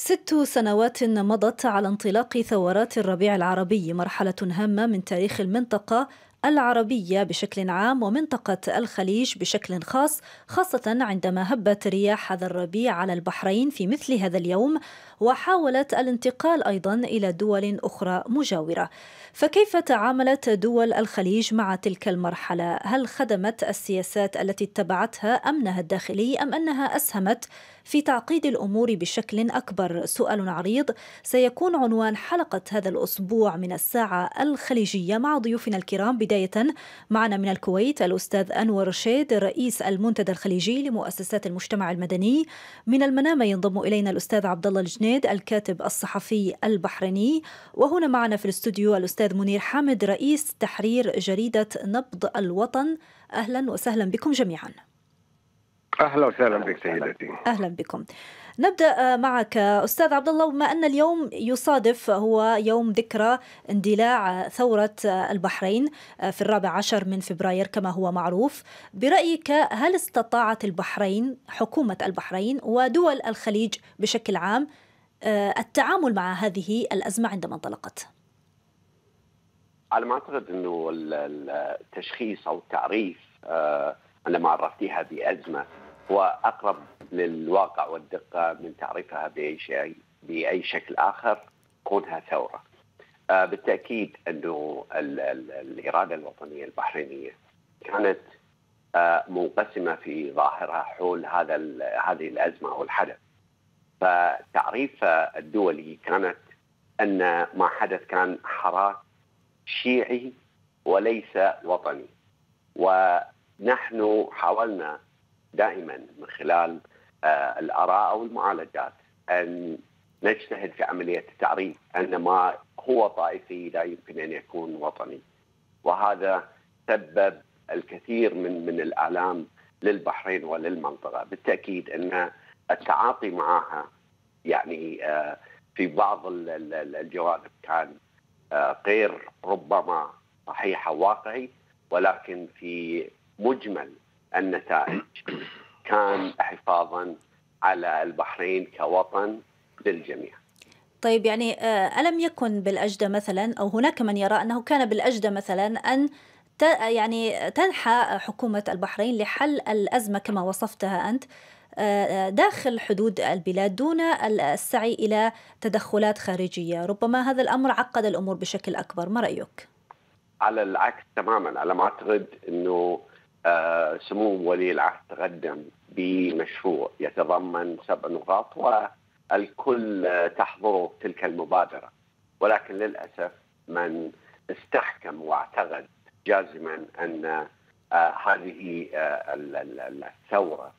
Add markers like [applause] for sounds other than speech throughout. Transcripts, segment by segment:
ست سنوات مضت على انطلاق ثورات الربيع العربي مرحلة هامة من تاريخ المنطقة العربية بشكل عام ومنطقة الخليج بشكل خاص خاصة عندما هبت رياح هذا الربيع على البحرين في مثل هذا اليوم. وحاولت الانتقال أيضا إلى دول أخرى مجاورة. فكيف تعاملت دول الخليج مع تلك المرحلة؟ هل خدمت السياسات التي اتبعتها أمنها الداخلي أم أنها أسهمت في تعقيد الأمور بشكل أكبر؟ سؤال عريض. سيكون عنوان حلقة هذا الأسبوع من الساعة الخليجية مع ضيوفنا الكرام. بداية معنا من الكويت الأستاذ أنور رشيد رئيس المنتدى الخليجي لمؤسسات المجتمع المدني. من المنامة ينضم إلينا الأستاذ عبد الله الجنيد. الكاتب الصحفي البحريني. وهنا معنا في الاستوديو الأستاذ منير حامد رئيس تحرير جريدة نبض الوطن. أهلا وسهلا بكم جميعا. أهلا وسهلا بك سيدتي. أهلا بكم. نبدأ معك. أستاذ عبد الله بما أن اليوم يصادف هو يوم ذكرى اندلاع ثورة البحرين في الرابع عشر من فبراير كما هو معروف. برأيك هل استطاعت البحرين حكومة البحرين ودول الخليج بشكل عام التعامل مع هذه الأزمة عندما انطلقت على ما أعتقد إنه التشخيص أو التعريف عندما عرفتيها بأزمة هو أقرب للواقع والدقة من تعريفها بأي شيء بأي شكل آخر كونها ثورة. آه بالتأكيد إنه ال ال الإرادة الوطنية البحرينية كانت آه منقسمة في ظاهرها حول هذا هذه الأزمة أو الحدث. فتعريف الدولي كانت أن ما حدث كان حراك شيعي وليس وطني. ونحن حاولنا دائما من خلال آه الآراء أو المعالجات أن نجتهد في عملية التعريف أن ما هو طائفي لا يمكن أن يكون وطني وهذا سبب الكثير من من الاعلام للبحرين وللمنطقة بالتأكيد أن التعاطي معها يعني آه في بعض الجوانب كان آه غير ربما صحيح وواقعي ولكن في مجمل النتائج كان حفاظا على البحرين كوطن للجميع. طيب يعني ألم يكن بالأجدى مثلا أو هناك من يرى أنه كان بالأجدى مثلا أن يعني تنحى حكومة البحرين لحل الأزمة كما وصفتها أنت داخل حدود البلاد دون السعي إلى تدخلات خارجية. ربما هذا الأمر عقد الأمور بشكل أكبر. ما رأيك؟ على العكس تماما. على ما أعتقد أنه آه سمو ولي العهد تقدم بمشروع يتضمن سبع نقاط والكل تحضره تلك المبادرة. ولكن للأسف من استحكم واعتقد جازما أن آه هذه آه الثورة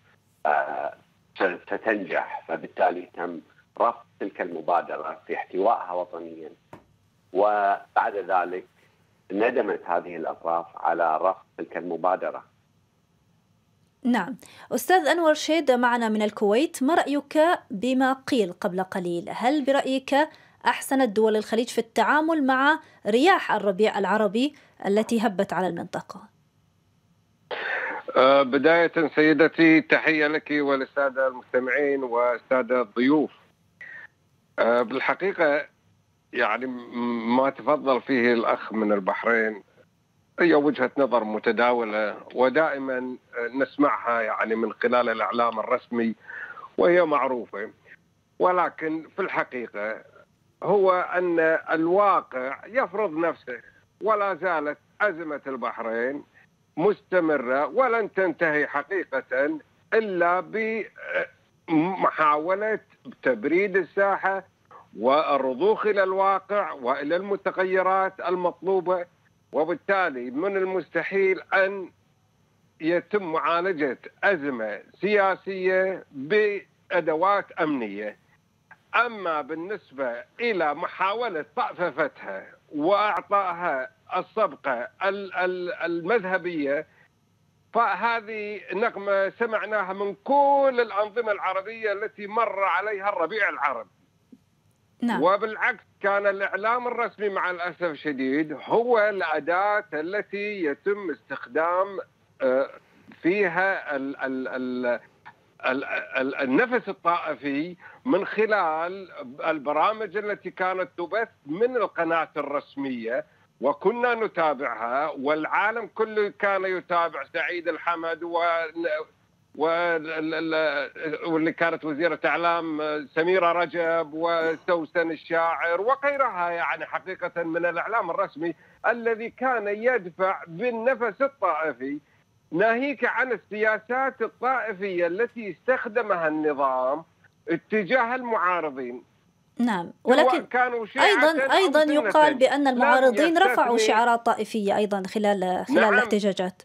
ستنجح فبالتالي تم رفض تلك المبادرة في احتوائها وطنيا. وبعد ذلك ندمت هذه الأطراف على رفض تلك المبادرة. نعم. أستاذ أنور شيد معنا من الكويت ما رأيك بما قيل قبل قليل؟ هل برأيك أحسنت دول الخليج في التعامل مع رياح الربيع العربي التي هبت على المنطقة؟ بداية سيدتي تحية لك وللسادة المستمعين والسادة الضيوف. أه بالحقيقة يعني ما تفضل فيه الأخ من البحرين. هي وجهة نظر متداولة ودائما نسمعها يعني من خلال الإعلام الرسمي وهي معروفة. ولكن في الحقيقة هو أن الواقع يفرض نفسه ولا زالت أزمة البحرين. مستمرة ولن تنتهي حقيقة إلا بمحاولة تبريد الساحة والرضوخ إلى الواقع وإلى المتغيرات المطلوبة وبالتالي من المستحيل أن يتم معالجة أزمة سياسية بأدوات أمنية. أما بالنسبة إلى محاولة طأففتها وإعطائها السبقه المذهبية فهذه نغمة سمعناها من كل الأنظمة العربية التي مر عليها الربيع العربي. نعم. وبالعكس كان الإعلام الرسمي مع الأسف الشديد هو الأداة التي يتم استخدام فيها النفس الطائفي من خلال البرامج التي كانت تبث من القناة الرسمية وكنا نتابعها والعالم كله كان يتابع سعيد الحمد و واللي كانت وزيرة إعلام سميرة رجب وسوسن الشاعر وغيرها يعني حقيقة من الإعلام الرسمي الذي كان يدفع بالنفس الطائفي ناهيك عن السياسات الطائفية التي استخدمها النظام اتجاه المعارضين. نعم. ولكن كانوا أيضا أيضا يقال بأن المعارضين رفعوا شعارات طائفية أيضا خلال خلال نعم. الاحتجاجات.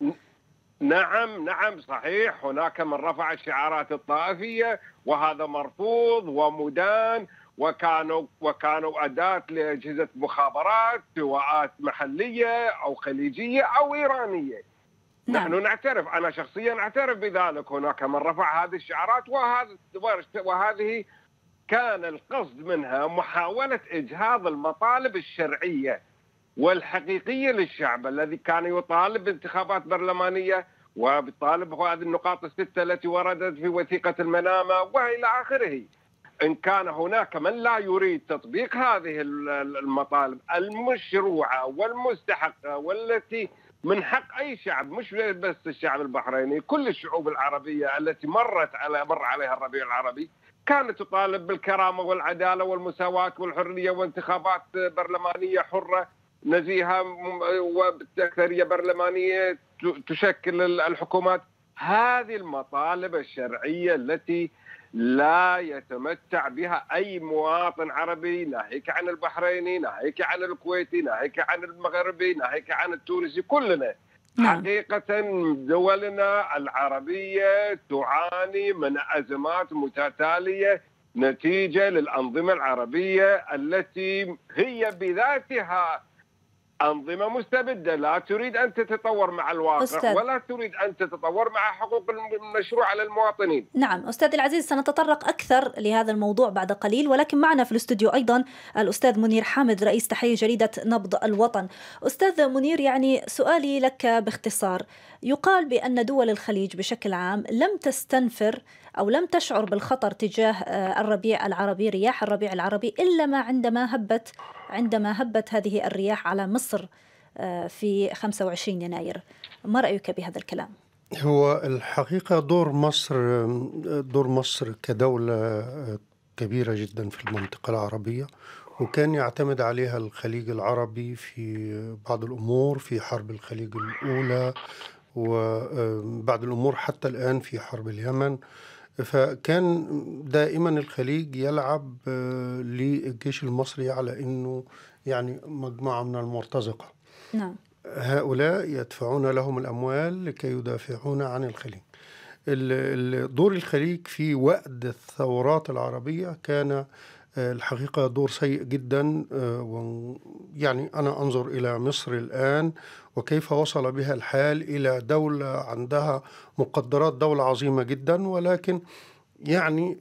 نعم نعم صحيح. هناك من رفع الشعارات الطائفية وهذا مرفوض ومدان وكانوا وكانوا أداة لأجهزة مخابرات سواء محلية أو خليجية أو إيرانية. نعم. نحن نعترف أنا شخصيا أعترف بذلك. هناك من رفع هذه الشعارات وهذا وهذه كان القصد منها محاولة إجهاض المطالب الشرعية والحقيقية للشعب الذي كان يطالب بانتخابات برلمانية وبيطالب هذه النقاط الستة التي وردت في وثيقة المنامة وإلى آخره. إن كان هناك من لا يريد تطبيق هذه المطالب المشروعة والمستحقة والتي من حق أي شعب مش بس الشعب البحريني كل الشعوب العربية التي مرت على مر عليها الربيع العربي كانت تطالب بالكرامة والعدالة والمساواة والحرية وانتخابات برلمانية حرة نزيهة وباكثريه برلمانية تشكل الحكومات. هذه المطالب الشرعية التي لا يتمتع بها أي مواطن عربي ناهيك عن البحريني ناهيك عن الكويتي ناهيك عن المغربي ناهيك عن التونسي كلنا. نعم. حقيقة دولنا العربية تعاني من أزمات متتالية نتيجة للأنظمة العربية التي هي بذاتها أنظمة مستبدة لا تريد أن تتطور مع الواقع أستاذ. ولا تريد أن تتطور مع حقوق المشروع على المواطنين. نعم أستاذ العزيز سنتطرق أكثر لهذا الموضوع بعد قليل ولكن معنا في الاستوديو أيضا الأستاذ منير حامد رئيس تحرير جريدة نبض الوطن. أستاذ منير يعني سؤالي لك باختصار. يقال بأن دول الخليج بشكل عام لم تستنفر أو لم تشعر بالخطر تجاه آه، الربيع العربي رياح الربيع العربي إلا ما عندما هبت عندما هبت هذه الرياح على مصر آه، في 25 يناير ما رأيك بهذا الكلام؟ هو الحقيقة دور مصر دور مصر كدولة آه، كبيرة جدا في المنطقة العربية وكان يعتمد عليها الخليج العربي في بعض الأمور في حرب الخليج الأولى وبعض الأمور حتى الآن في حرب اليمن. فكان دائما الخليج يلعب آه، للجيش المصري على إنه يعني مجموعة من المرتزقة. نعم. هؤلاء يدفعون لهم الأموال لكي يدافعون عن الخليج. دور الخليج في وأد الثورات العربية كان آه، الحقيقة دور سيء جدا آه، يعني أنا أنظر إلى مصر الآن وكيف وصل بها الحال إلى دولة عندها مقدرات دولة عظيمة جدا ولكن يعني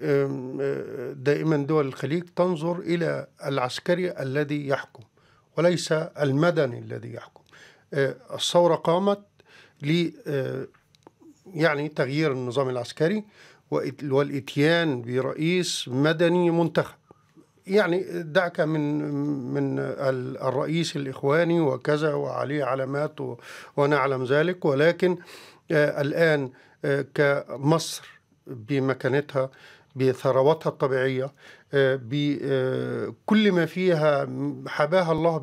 دائما دول الخليج تنظر إلى العسكري الذي يحكم وليس المدني الذي يحكم. آه، الثورة قامت ل يعني تغيير النظام العسكري والإتيان برئيس مدني منتخب. يعني دعك من من الرئيس الإخواني وكذا وعليه علامات ونعلم ذلك. ولكن آه، الآن آه، كمصر بمكانتها بثرواتها الطبيعية بكل ما فيها حباها الله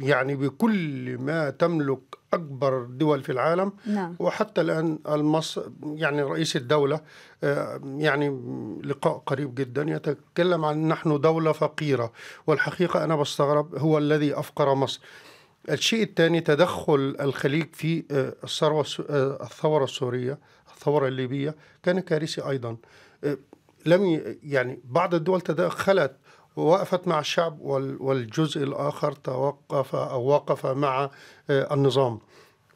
يعني بكل ما تملك أكبر دول في العالم. نعم. وحتى الآن المصر يعني رئيس الدولة آه، يعني لقاء قريب جدا يتكلم عن نحن دولة فقيرة. والحقيقة أنا بستغرب هو الذي أفقر مصر. الشيء الثاني تدخل الخليج في آه، آه، الثورة السورية الثورة الليبية كان كارثي أيضا. لم يعني بعض الدول تدخلت ووقفت مع الشعب والجزء الآخر توقف أو وقف مع آه، النظام.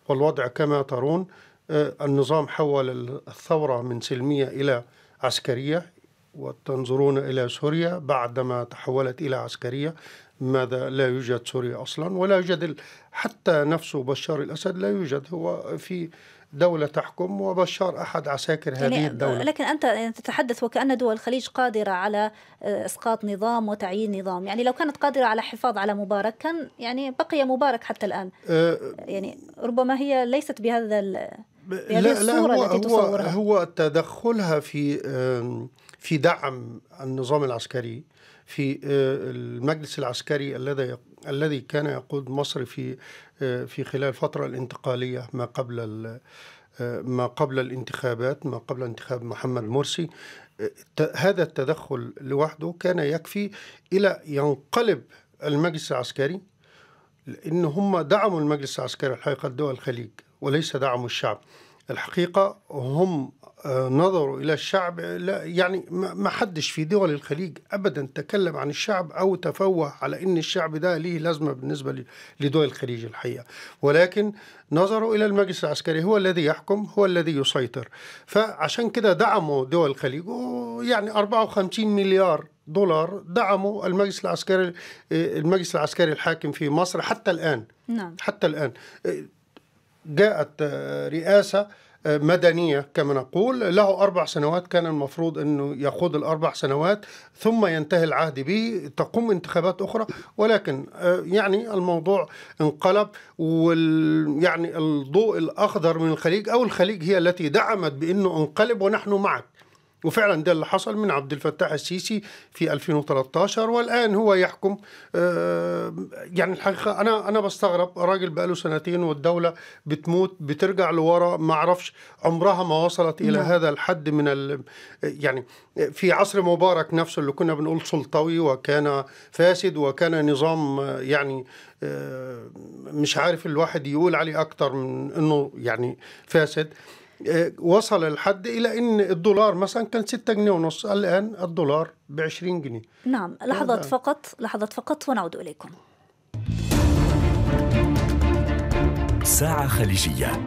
والوضع كما ترون آه، النظام حول الثورة من سلمية إلى عسكرية وتنظرون إلى سوريا بعدما تحولت إلى عسكرية ماذا لا يوجد سوريا أصلا ولا يوجد حتى نفسه بشار الأسد لا يوجد هو في دولة تحكم وبشار أحد عساكر هذه يعني الدولة. لكن أنت تتحدث وكأن دول الخليج قادرة على آه، إسقاط نظام وتعيين نظام. يعني لو كانت قادرة على الحفاظ على مبارك كان يعني بقي مبارك حتى الآن. آه، يعني ربما هي ليست بهذا بهذه لا لا الصورة هو التي هو تصورها. هو تدخلها في في دعم النظام العسكري في آه، المجلس العسكري الذي الذي كان يقود مصر في في خلال الفترة الانتقالية ما قبل ما قبل الانتخابات ما قبل انتخاب محمد مرسي. هذا التدخل لوحده كان يكفي إلى ينقلب المجلس العسكري لأن هم دعموا المجلس العسكري الحقيقة دول الخليج وليس دعموا الشعب. الحقيقة هم آه، نظروا إلى الشعب لا يعني ما حدش في دول الخليج أبدا تكلم عن الشعب أو تفوه على أن الشعب ده ليه لازمة بالنسبة لدول الخليج الحقيقة. ولكن نظروا إلى المجلس العسكري هو الذي يحكم هو الذي يسيطر. فعشان كده دعموا دول الخليج يعني 54 مليار دولار دعموا المجلس العسكري المجلس العسكري الحاكم في مصر حتى الآن. نعم. حتى الآن. جاءت رئاسة مدنية كما نقول له أربع سنوات كان المفروض أنه يخوض الأربع سنوات ثم ينتهي العهد به تقوم انتخابات أخرى ولكن يعني الموضوع انقلب وال يعني الضوء الأخضر من الخليج أو الخليج هي التي دعمت بأنه انقلب ونحن معك. وفعلا ده اللي حصل من عبد الفتاح السيسي في 2013 والآن هو يحكم آه، يعني الحقيقة أنا أنا بستغرب راجل بقاله سنتين والدولة بتموت بترجع لورا ما أعرفش عمرها ما وصلت إلى نعم. هذا الحد من ال يعني في عصر مبارك نفسه اللي كنا بنقول سلطوي وكان فاسد وكان نظام يعني آه، مش عارف الواحد يقول عليه أكتر من إنه يعني فاسد وصل الحد إلى إن الدولار مثلا كان 6 جنيه ونص. الآن الدولار ب 20 جنيه. نعم لحظات هذا- فقط لحظات فقط ونعود إليكم. ساعة خليجية.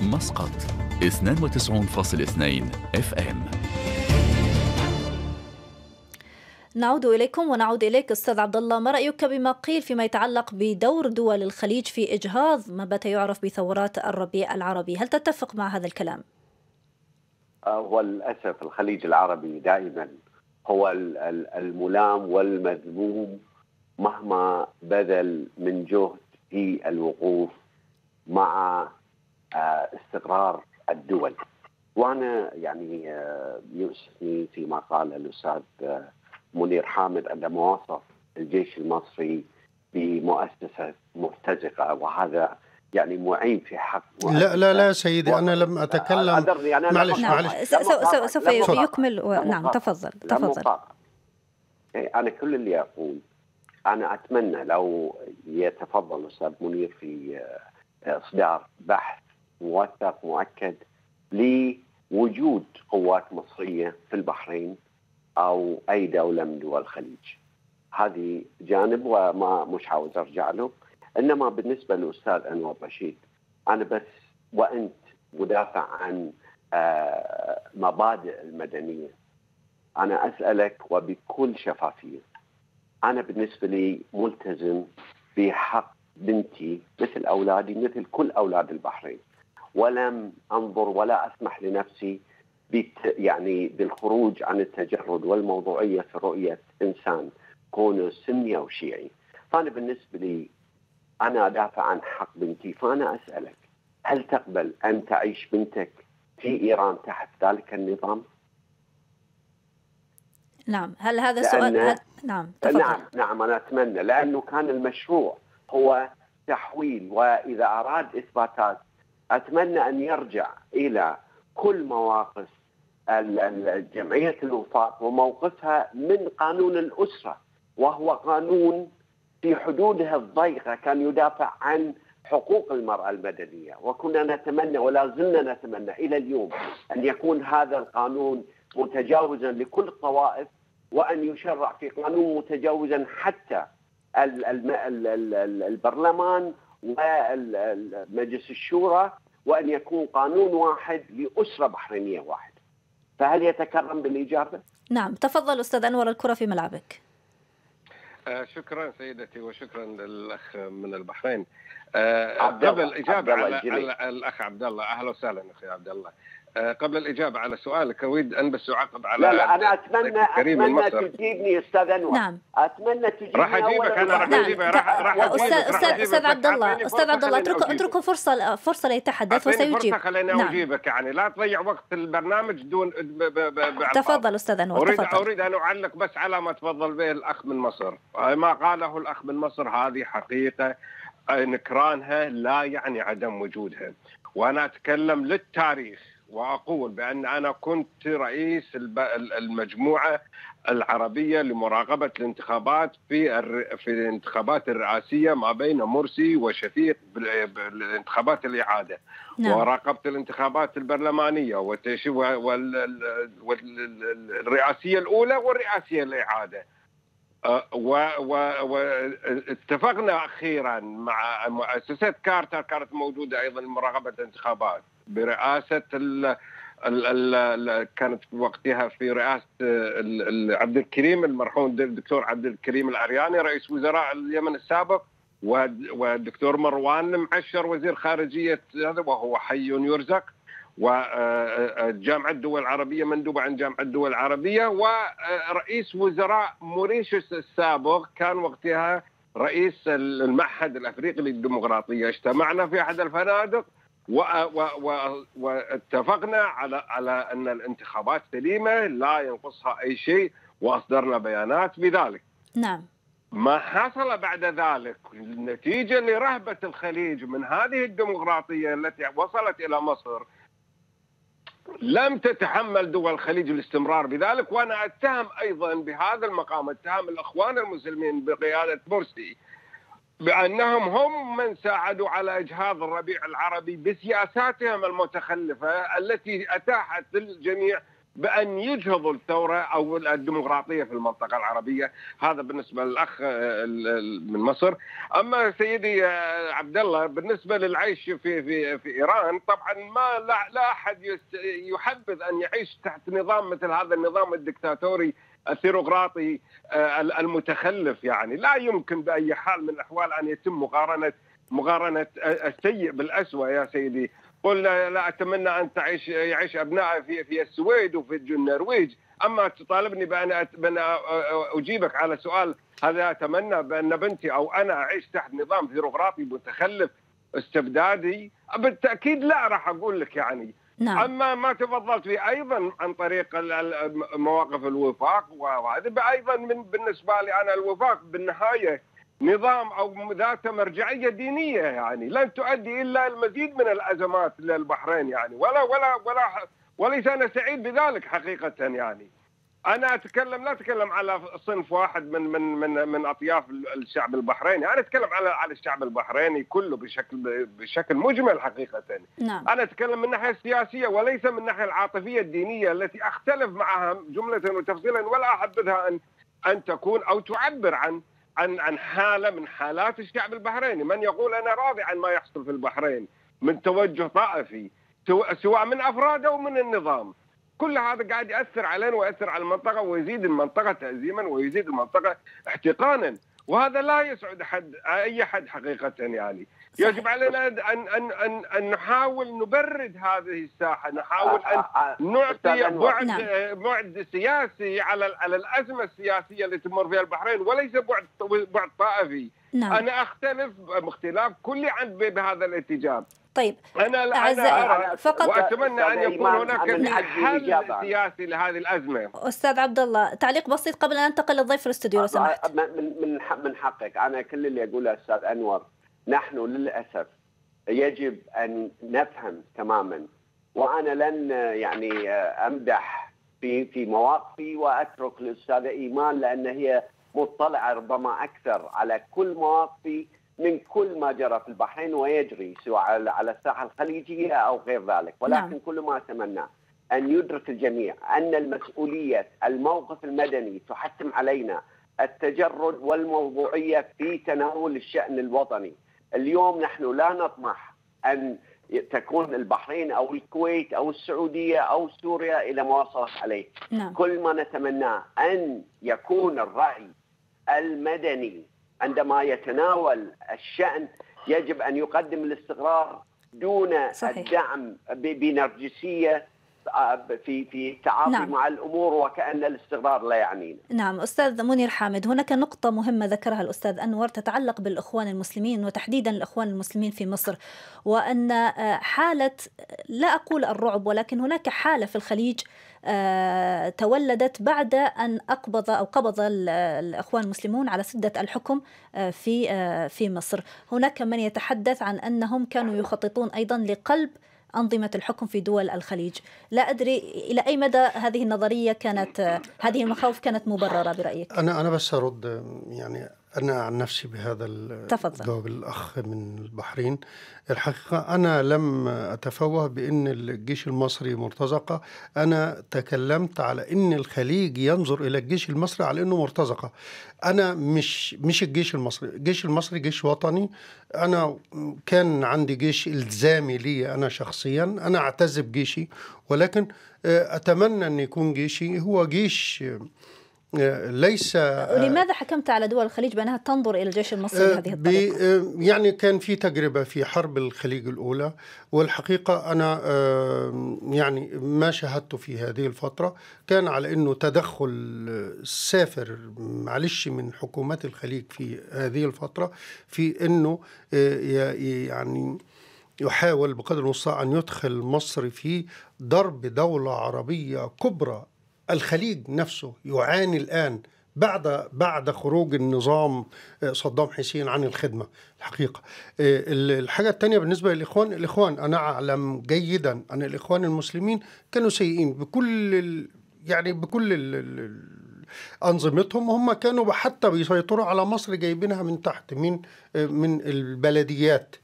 مسقط 92.2 اف ام نعود إليكم ونعود إليك أستاذ عبد الله. ما رأيك بما قيل فيما يتعلق بدور دول الخليج في إجهاض ما بات يعرف بثورات الربيع العربي؟ هل تتفق مع هذا الكلام؟ هو للاسف الخليج العربي دائما هو ال- ال- الملام والمذموم مهما بذل من جهد في الوقوف مع آه، استقرار الدول. وأنا يعني آه، يؤسفني فيما قال الأستاذ آه، منير حامد عندما وصف الجيش المصري بمؤسسة مرتزقة وهذا يعني معيب في حق لا لا لا سيدي أنا لم اتكلم أنا معلش، لم نعم معلش. سوف. يكمل و... نعم. تفضل تفضل. إيه، أنا كل اللي أقول أنا أتمنى لو يتفضل الأستاذ منير في آه، إصدار بحث موثق مؤكد لوجود قوات مصرية في البحرين أو أي دولة من دول الخليج. هذه جانب وما مش عاوز أرجع له. إنما بالنسبة للأستاذ أنور رشيد أنا بس وأنت مدافع عن آه، مبادئ المدنية. أنا أسألك وبكل شفافية أنا بالنسبة لي ملتزم بحق بنتي مثل أولادي مثل كل أولاد البحرين. ولم أنظر ولا أسمح لنفسي يعني بالخروج عن التجرد والموضوعية في رؤية إنسان كونه سني أو شيعي. فأنا بالنسبة لي أنا أدافع عن حق بنتي فأنا أسألك هل تقبل أن تعيش بنتك في إيران تحت ذلك النظام؟ نعم. هل هذا سؤال؟ هل... نعم تفضل. نعم نعم أنا أتمنى لأنه كان المشروع هو تحويل وإذا أراد إثباتات أتمنى أن يرجع إلى كل مواقف جمعية الوفاق وموقفها من قانون الأسرة وهو قانون في حدودها الضيقة كان يدافع عن حقوق المرأة المدنية وكنا نتمنى ولا زلنا نتمنى إلى اليوم أن يكون هذا القانون متجاوزا لكل الطوائف وأن يشرع في قانون متجاوزا حتى البرلمان ومجلس الشورى وأن يكون قانون واحد لأسرة بحرينية واحدة. فهل يتكرم بالإجابة؟ نعم تفضل أستاذ أنور الكرة في ملعبك آه، شكرا سيدتي وشكرا للأخ من البحرين آه، عبد الله- قبل الإجابة على. على الأخ عبد الله أهلا وسهلا أخي عبد الله قبل الإجابة على سؤالك أريد أن بس أعقب على لا لا أنا اتمنى أتمنى. تجيبني أستاذ أنور نعم أتمنى تجيبني راح أجيبك أولاً أنا، راح نعم أجيبك. راح- أجيبك، أجيبك، أستاذ بس عبد الله فرصة عبد الله أجيبك. اتركوا فرصة فرصة ليتحدث وسيجيب فرصة خليني نعم. أجيبك يعني لا تضيع وقت البرنامج دون ب- ب- ب- بألفاظ. تفضل أستاذ أنور اريد تفضل أريد أن أعلق بس على ما تفضل به الأخ من مصر ما قاله الأخ من مصر هذه حقيقة نكرانها لا يعني عدم وجودها وأنا أتكلم للتاريخ وأقول بأن أنا كنت رئيس المجموعة العربية لمراقبة الانتخابات في في الانتخابات الرئاسية ما بين مرسي وشفيق بال- بالانتخابات الإعادة نعم وراقبت الانتخابات البرلمانية والرئاسيه الأولى والرئاسية الإعادة. أه، واتفقنا أخيرا مع مؤسسه كارتر كانت موجودة أيضا لمراقبة الانتخابات. برئاسة ال ال ال كانت وقتها في رئاسة عبد الكريم المرحوم الدكتور عبد الكريم العرياني رئيس وزراء اليمن السابق والدكتور مروان المعشر وزير خارجية هذا وهو حي يرزق. وجامعة الدول العربية مندوبه عن جامعة الدول العربية ورئيس وزراء موريشيوس السابق كان وقتها رئيس المعهد الأفريقي للديمقراطية. اجتمعنا في أحد الفنادق واتفقنا على على أن الانتخابات سليمة لا ينقصها أي شيء وأصدرنا بيانات بذلك. نعم. ما حصل بعد ذلك نتيجة لرهبة الخليج من هذه الديمقراطية التي وصلت إلى مصر لم تتحمل دول الخليج الاستمرار بذلك وأنا أتهم أيضا بهذا المقام أتهم الأخوان المسلمين بقيادة مرسي بأنهم هم من ساعدوا على إجهاض الربيع العربي بسياساتهم المتخلفة التي أتاحت للجميع بأن يجهضوا الثورة أو الديمقراطية في المنطقة العربية. هذا بالنسبة للأخ آه، من مصر. أما سيدي آه، عبد الله بالنسبة للعيش في في في إيران طبعا ما لا, لا يست- يحبذ أن يعيش تحت نظام مثل هذا النظام الدكتاتوري الثيروقراطي آه، المتخلف يعني. لا يمكن بأي حال من الأحوال أن يتم مقارنة مقارنة السيء بالأسوأ يا سيدي. قل لا, لا أتمنى أن تعيش يعيش ابنائي في في السويد وفي النرويج. أما تطالبني بأن بأن أجيبك على سؤال هذا أتمنى بأن بنتي أو أنا أعيش تحت نظام بيروقراطي متخلف استبدادي؟ بالتأكيد لا راح أقول لك يعني. نعم. أما ما تفضلت فيه أيضا عن طريق مواقف الوفاق وهذا أيضا من بالنسبة لي أنا الوفاق بالنهاية نظام أو ذات مرجعية دينية يعني لن تؤدي إلا المزيد من الأزمات للبحرين يعني. ولا ولا ولا وليس أنا سعيد بذلك حقيقة يعني. أنا أتكلم لا أتكلم على صنف واحد من من من من أطياف الشعب البحريني. أنا أتكلم على على الشعب البحريني كله بشكل بشكل مجمل حقيقة. نعم. أنا أتكلم من الناحيه السياسيه وليس من الناحيه العاطفية الدينية التي أختلف معها جملة وتفصيلا ولا أحبذها ان أن تكون أو تعبر عن عن عن حالة من حالات الشعب البحريني، من يقول أنا راضي عن ما يحصل في البحرين من توجه طائفي سواء من افراد أو من النظام. كل هذا قاعد يأثر علينا ويأثر على المنطقة ويزيد المنطقة تهزيما ويزيد المنطقة احتقانا، وهذا لا يسعد حد أي حد حقيقة يعني. يجب علينا ان ان ان, أن نحاول نبرد هذه الساحة، نحاول أن آه، آه، نعطي أستاذ أنور. بعد نعم. بعد سياسي على على الأزمة السياسية اللي تمر فيها البحرين وليس بعد بعد طائفي، نعم أنا أختلف اختلاف كلي عن بهذا الاتجاه، طيب أنا أرى فقط- وأتمنى أن يكون هناك حل. سياسي لهذه الأزمة. أستاذ عبد الله تعليق بسيط قبل أن أنتقل للضيف الاستوديو لو سمحت من من حقك أنا كل اللي أقوله أستاذ أنور نحن للأسف يجب أن نفهم تماما وأنا لن يعني أمدح في في مواقفي وأترك للأستاذة إيمان لأن هي مطلعة ربما أكثر على كل مواقفي من كل ما جرى في البحرين ويجري سواء على الساحة الخليجية أو غير ذلك ولكن نعم. كل ما أتمنى أن يدرك الجميع أن المسؤولية الموقف المدني تحتم علينا التجرد والموضوعية في تناول الشأن الوطني. اليوم نحن لا نطمح أن تكون البحرين أو الكويت أو السعودية أو سوريا إلى ما وصلت عليه. نعم كل ما نتمناه أن يكون الرأي المدني عندما يتناول الشأن يجب أن يقدم الاستقرار دون صحيح. الدعم ب- بنرجسية آه، في في التعاطي نعم. مع الأمور وكأن الاستقرار لا يعنينا نعم أستاذ منير حامد هناك نقطة مهمة ذكرها الأستاذ أنور تتعلق بالإخوان المسلمين وتحديدا الإخوان المسلمين في مصر وأن آه، حالة لا أقول الرعب ولكن هناك حالة في الخليج آه، تولدت بعد أن أقبض أو قبض ال- الإخوان المسلمون على سدة الحكم آه، في في مصر هناك من يتحدث عن أنهم كانوا يخططون أيضا لقلب أنظمة الحكم في دول الخليج. لا أدري إلى أي مدى هذه النظرية كانت هذه المخاوف كانت مبررة برأيك؟ أنا أنا بس أرد يعني أنا عن نفسي بهذا تفضل. جواب الأخ من البحرين. الحقيقة أنا لم أتفوه بأن الجيش المصري مرتزقة. أنا تكلمت على أن الخليج ينظر إلى الجيش المصري على أنه مرتزقة. أنا مش مش الجيش المصري. الجيش المصري جيش وطني. أنا كان عندي جيش إلزامي لي أنا شخصيا. أنا اعتز بجيشي ولكن آه، أتمنى أن يكون جيشي هو جيش ليس ولماذا حكمت على دول الخليج بأنها تنظر إلى الجيش المصري آه، بهذه ب- الطريقة؟ آه، يعني كان في تجربة في حرب الخليج الأولى والحقيقة أنا آه، يعني ما شاهدته في هذه الفترة كان على أنه تدخل آه، سافر معلش من حكومات الخليج في هذه الفترة في أنه آه، يعني يحاول بقدر المستطاع أن يدخل مصر في ضرب دولة عربية كبرى الخليج نفسه يعاني الآن بعد بعد خروج النظام آه، صدام حسين عن الخدمة. الحقيقة آه، ال- الحاجة الثانية بالنسبة للإخوان الإخوان أنا أعلم جيدا أن الإخوان المسلمين كانوا سيئين بكل ال- يعني بكل ال- أنظمتهم. هم كانوا حتى بيسيطروا على مصر جايبينها من تحت من آه، من البلديات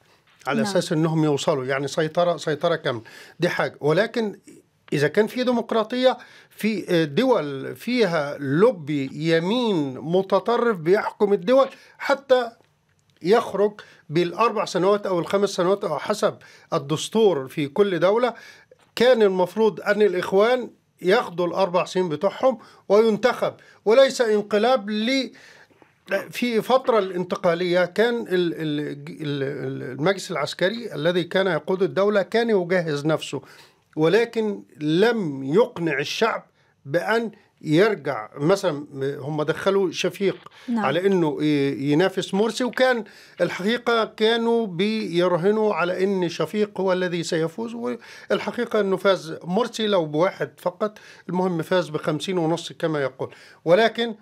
على نعم. أساس إنهم يوصلوا. يعني سيطرة سيطرة كاملة. دي حاجة. ولكن إذا كان في ديمقراطية في دول فيها لوبي يمين متطرف بيحكم الدول حتى يخرج بالأربع سنوات أو الخمس سنوات أو حسب الدستور في كل دولة. كان المفروض أن الإخوان ياخدوا الأربع سنين بتوعهم وينتخب وليس انقلاب ل في فترة الانتقالية كان ال- ال- ال- المجلس العسكري الذي كان يقود الدولة كان يجهز نفسه. ولكن لم يقنع الشعب بأن يرجع مثلا هم دخلوا شفيق نعم. على إنه ينافس مرسي وكان الحقيقة كانوا بيرهنوا على إن شفيق هو الذي سيفوز والحقيقة إنه فاز مرسي لو بواحد فقط المهم فاز بخمسين ونص كما يقول ولكن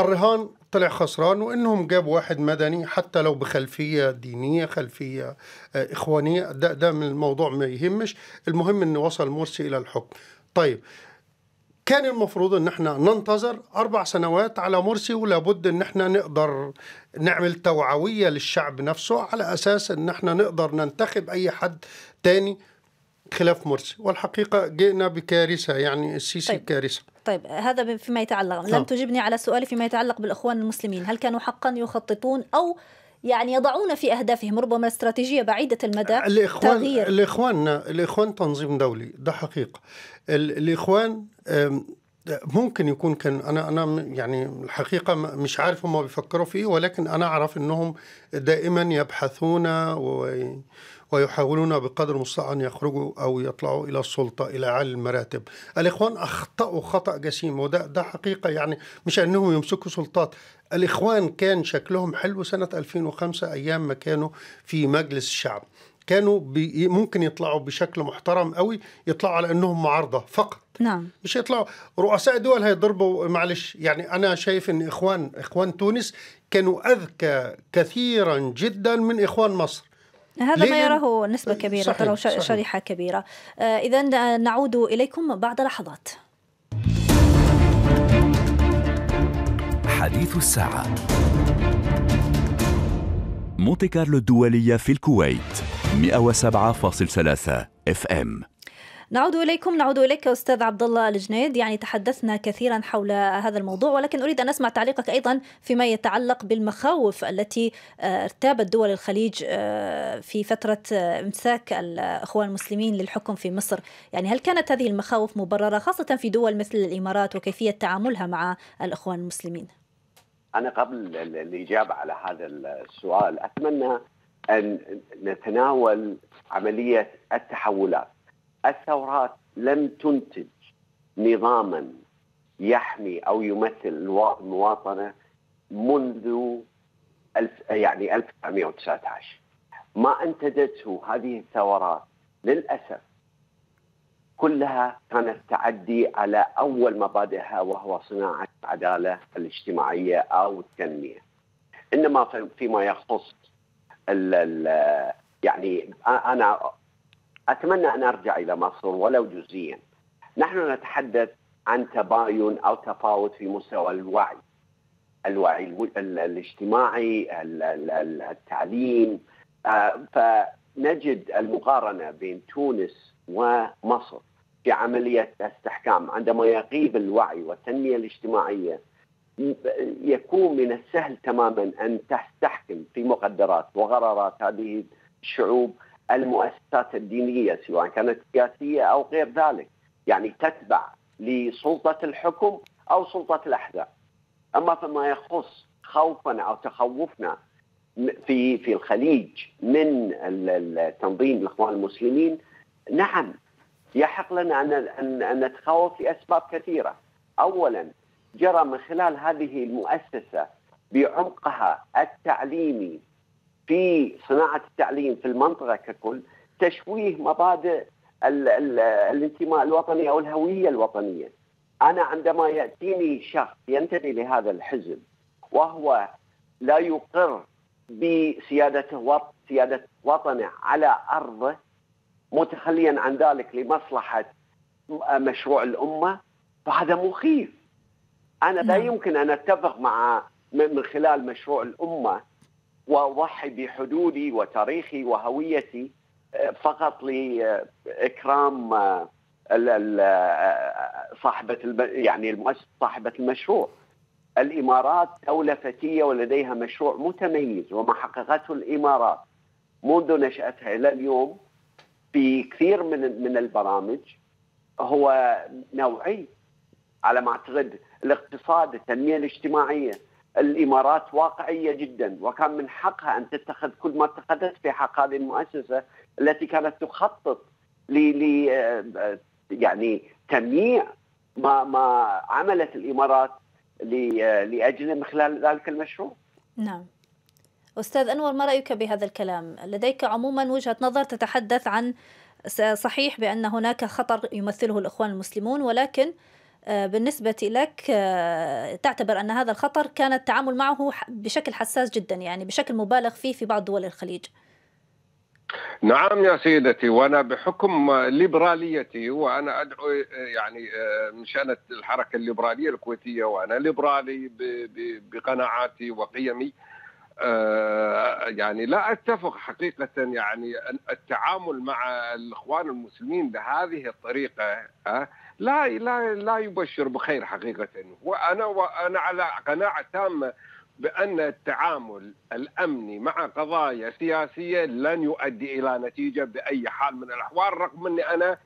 الرهان طلع خسران وإنهم جابوا واحد مدني حتى لو بخلفية دينية خلفية آه، إخوانية ده ده من الموضوع ما يهمش المهم إن وصل مرسي إلى الحكم طيب كان المفروض إن إحنا ننتظر أربع سنوات على مرسي ولابد إن إحنا نقدر نعمل توعوية للشعب نفسه على أساس إن إحنا نقدر ننتخب أي حد تاني خلاف مرسي والحقيقة جئنا بكارثة يعني السيسي طيب. طيب. كارثة طيب هذا فيما يتعلق. لم. تجبني على سؤالي فيما يتعلق بالإخوان المسلمين. هل كانوا حقا يخططون أو يعني يضعون في أهدافهم ربما استراتيجية بعيدة المدى الاخوان تغيير؟ الاخوان الإخوان تنظيم دولي ده حقيقة. ال- الإخوان أم، ممكن يكون كان أنا أنا يعني الحقيقة مش عارف هم بيفكروا في إيه ولكن أنا أعرف إنهم دائما يبحثون و- ويحاولون بقدر المستطاع أن يخرجوا أو يطلعوا إلى السلطة إلى اعلى المراتب. الإخوان أخطأوا خطأ جسيم وده ده حقيقة يعني مش أنهم يمسكوا سلطات، الإخوان كان شكلهم حلو سنة 2005 أيام ما كانوا في مجلس الشعب. كانوا بي ممكن يطلعوا بشكل محترم قوي يطلعوا على أنهم معارضة فقط. نعم. مش يطلعوا. رؤساء دول هيضربوا معلش يعني أنا شايف إن اخوان إخوان تونس كانوا أذكى كثيرا جدا من إخوان مصر. هذا؟ ما يراه نسبة كبيرة صحيح، ترى ش- صحيح. شريحة كبيرة إذا نعود إليكم بعد لحظات حديث الساعة مونتي كارلو الدولية في الكويت 107.3 FM نعود إليكم نعود إليك أستاذ عبد الله الجنيد يعني تحدثنا كثيرا حول هذا الموضوع ولكن أريد أن أسمع تعليقك أيضا فيما يتعلق بالمخاوف التي آه، ارتابت دول الخليج آه، في فترة آه، امساك الإخوان المسلمين للحكم في مصر، يعني هل كانت هذه المخاوف مبررة خاصة في دول مثل الإمارات وكيفية تعاملها مع الإخوان المسلمين؟ أنا قبل الاجابه على هذا السؤال أتمنى أن نتناول عملية التحولات. الثورات لم تنتج نظاما يحمي أو يمثل المواطنة منذ الف يعني 1919 ما أنتجته هذه الثورات للأسف كلها كانت تعدي على أول مبادئها وهو صناعة العدالة الاجتماعية أو التنمية. إنما فيما يخص ال يعني أنا أتمنى أن أرجع إلى مصر ولو جزئيا. نحن نتحدث عن تباين أو تفاوت في مستوى الوعي. الوعي الاجتماعي، التعليم، فنجد المقارنة بين تونس ومصر في عملية استحكام عندما يغيب الوعي والتنمية الاجتماعية يكون من السهل تماما أن تستحكم في مقدرات وقرارات هذه الشعوب المؤسسات الدينية سواء كانت سياسية أو غير ذلك، يعني تتبع لسلطة الحكم أو سلطة الأحزاب. أما فيما يخص خوفنا أو تخوفنا في في الخليج من التنظيم الإخوان المسلمين نعم يحق لنا أن أن نتخوف لأسباب كثيرة. اولا جرى من خلال هذه المؤسسة بعمقها التعليمي في صناعة التعليم في المنطقة ككل تشويه مبادئ ال ال الانتماء الوطني أو الهوية الوطنية. أنا عندما يأتيني شخص ينتمي لهذا الحزب وهو لا يقر بسيادته سيادة وطنه على أرضه متخليا عن ذلك لمصلحة مشروع الأمة فهذا مخيف. أنا لا نعم. يمكن أن أتفق مع من خلال مشروع الأمة واضحي بحدودي وتاريخي وهويتي فقط لإكرام صاحبة يعني المؤسسه صاحبة المشروع. الإمارات دولة فتية ولديها مشروع متميز وما حققته الإمارات منذ نشأتها إلى اليوم في كثير من من البرامج هو نوعي على ما أعتقد الاقتصاد التنمية الاجتماعية الإمارات واقعية جدا وكان من حقها أن تتخذ كل ما اتخذت في حق هذه المؤسسة التي كانت تخطط ل يعني تمييع ما ما عملت الإمارات لاجله من خلال ذلك المشروع. نعم. أستاذ أنور ما رأيك بهذا الكلام؟ لديك عموما وجهة نظر تتحدث عن صحيح بأن هناك خطر يمثله الإخوان المسلمون ولكن آه، بالنسبة لك آه، تعتبر أن هذا الخطر كان التعامل معه بشكل حساس جدا يعني بشكل مبالغ فيه في بعض دول الخليج. نعم يا سيدتي وأنا بحكم ليبراليتي وأنا أدعو يعني آه، من شأن الحركة الليبرالية الكويتية وأنا ليبرالي بقناعاتي وقيمي يعني لا أتفق حقيقة يعني التعامل مع الإخوان المسلمين بهذه الطريقة لا لا لا يبشر بخير حقيقة. وأنا وأنا على قناعة تامة بأن التعامل الأمني مع قضايا سياسية لن يؤدي إلى نتيجة بأي حال من الأحوال رغم أني أنا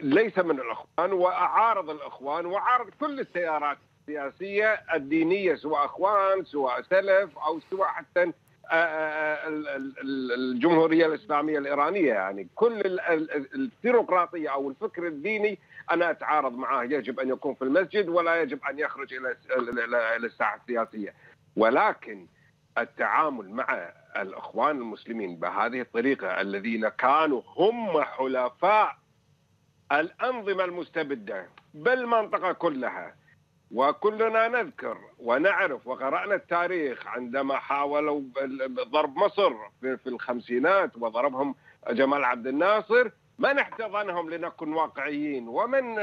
ليس من الإخوان وأعارض الإخوان وأعارض كل التيارات السياسية الدينية سواء إخوان سواء سلف أو سواء حتى آه، آه، الجمهورية الإسلامية الإيرانية. يعني كل البيروقراطية أو الفكر الديني أنا أتعارض معه يجب أن يكون في المسجد ولا يجب أن يخرج إلى الساحة السياسية. ولكن التعامل مع الإخوان المسلمين بهذه الطريقة الذين كانوا هم حلفاء الأنظمة المستبدة بالمنطقة كلها وكلنا نذكر ونعرف وقرأنا التاريخ عندما حاولوا ضرب مصر في الخمسينات وضربهم جمال عبد الناصر من احتضنهم لنكن واقعيين؟ ومن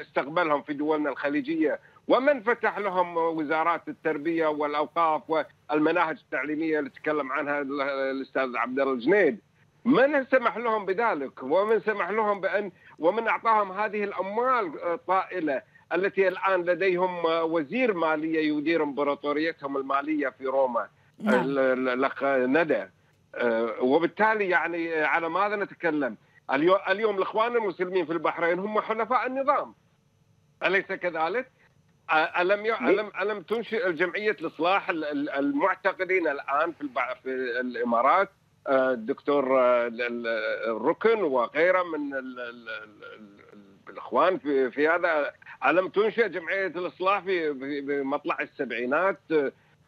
استقبلهم في دولنا الخليجية؟ ومن فتح لهم وزارات التربية والأوقاف والمناهج التعليمية اللي تكلم عنها الأستاذ عبد الله الجنيد؟ من سمح لهم بذلك؟ ومن سمح لهم بأن ومن أعطاهم هذه الأموال الطائلة التي الآن لديهم وزير مالية يدير إمبراطوريتهم المالية في روما نعم. الأخ ندى. آه، وبالتالي يعني على ماذا نتكلم اليوم الإخوان المسلمين في البحرين هم حلفاء النظام أليس كذلك؟ ألم ي... الم ألم تنشئ الجمعية الإصلاح المعتقدين الآن في. في الإمارات الدكتور الركن وغيره من ال... ال... الإخوان في في هذا ألم تنشئ جمعية الإصلاح في في مطلع السبعينات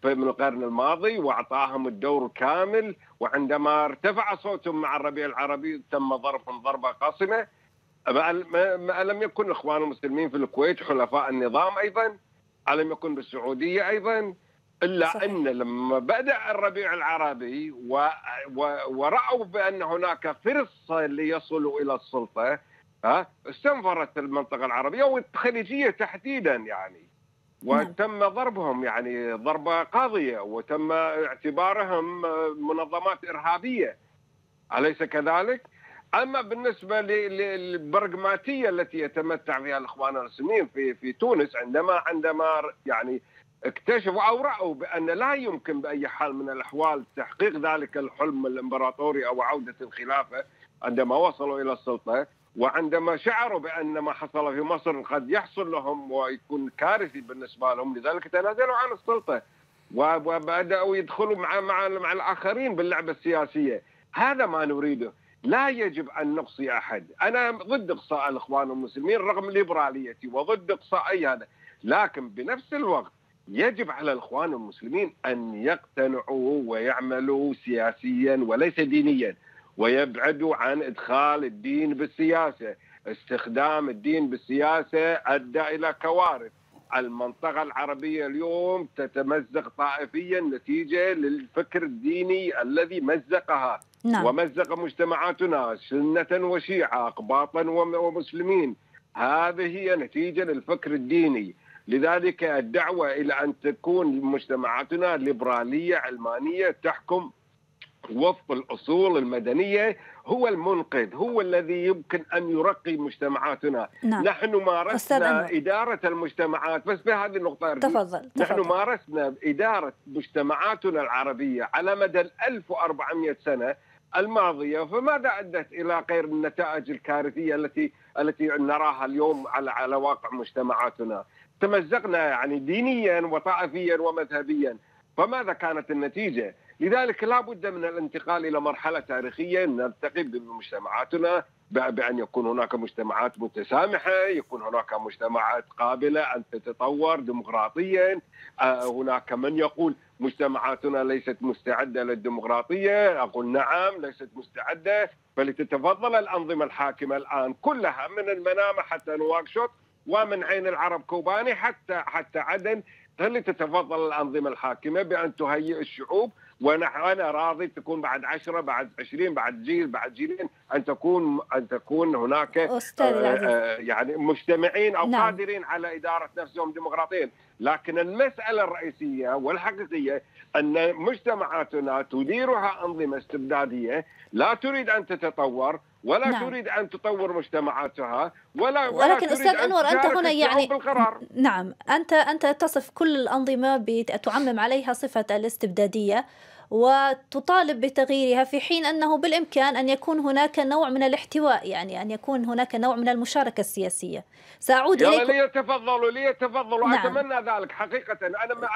من القرن الماضي وأعطاهم الدور كامل وعندما ارتفع صوتهم مع الربيع العربي تم ضربهم ضربة قاصمة. ألم يكن الإخوان المسلمين في الكويت حلفاء النظام أيضا؟ ألم يكن بالسعودية أيضا؟ إلا صحيح. أن لما بدأ الربيع العربي و... و... ورأوا بأن هناك فرصة ليصلوا إلى السلطة استنفرت المنطقة العربية والخليجية تحديدا يعني. وتم ضربهم يعني ضربة قاضية وتم اعتبارهم منظمات إرهابية أليس كذلك؟ أما بالنسبة للبرغماتية التي يتمتع بها الإخوان المسلمين في في تونس عندما عندما يعني اكتشفوا أو رأوا بأن لا يمكن بأي حال من الأحوال تحقيق ذلك الحلم الإمبراطوري أو عودة الخلافة عندما وصلوا إلى السلطة وعندما شعروا بأن ما حصل في مصر قد يحصل لهم ويكون كارثي بالنسبة لهم لذلك تنازلوا عن السلطة وبدأوا يدخلوا مع مع مع الآخرين باللعبة السياسية. هذا ما نريده. لا يجب أن نقصي أحد، أنا ضد إقصاء الإخوان المسلمين رغم ليبراليتي وضد إقصاء أي هذا، لكن بنفس الوقت يجب على الإخوان المسلمين أن يقتنعوا ويعملوا سياسيا وليس دينيا. ويبعدوا عن إدخال الدين بالسياسة، استخدام الدين بالسياسة أدى إلى كوارث. المنطقة العربية اليوم تتمزق طائفيا نتيجة للفكر الديني الذي مزقها نعم. ومزق مجتمعاتنا سنة وشيعة أقباطا ومسلمين هذه هي نتيجة للفكر الديني لذلك الدعوة إلى أن تكون مجتمعاتنا ليبرالية علمانية تحكم وفق الأصول المدنية هو المنقذ هو الذي يمكن أن يرقي مجتمعاتنا نعم. نحن مارسنا إدارة المجتمعات بس بهذه النقطة تفضل. نحن تفضل. مارسنا إدارة مجتمعاتنا العربية على مدى 1400 سنة الماضية فماذا أدت إلى غير النتائج الكارثية التي التي نراها اليوم على على واقع مجتمعاتنا تمزقنا يعني دينيا وطائفيا ومذهبيا فماذا كانت النتيجة لذلك لا بد من الانتقال إلى مرحلة تاريخية نرتقي بمجتمعاتنا بأن يكون هناك مجتمعات متسامحة، يكون هناك مجتمعات قابلة أن تتطور ديمقراطيا، هناك من يقول مجتمعاتنا ليست مستعدة للديمقراطية، أقول نعم ليست مستعدة، فلتتفضل الأنظمة الحاكمة الآن كلها من المنامه حتى نواكشوط ومن عين العرب كوباني حتى حتى عدن. فلتتفضل الأنظمة الحاكمة بأن تهيئ الشعوب ونحن أنا راضي تكون بعد 10 بعد 20 بعد جيل بعد جيلين أن تكون أن تكون هناك أستاذ آه يعني مجتمعين أو نعم. قادرين على إدارة نفسهم ديمقراطيا لكن المسألة الرئيسية والحقيقية أن مجتمعاتنا تديرها أنظمة استبدادية لا تريد أن تتطور. ولا نعم. تريد أن تطور مجتمعاتها ولا ولكن ولا أستاذ أنور أنت هنا يعني بالقرار. نعم انت أنت تصف كل الأنظمة بتعمم عليها صفة الاستبدادية وتطالب بتغييرها في حين أنه بالإمكان أن يكون هناك نوع من الاحتواء يعني أن يكون هناك نوع من المشاركة السياسية. سأعود إليكم ليتفضلوا ليتفضلوا نعم. أتمنى ذلك حقيقة أنا أنا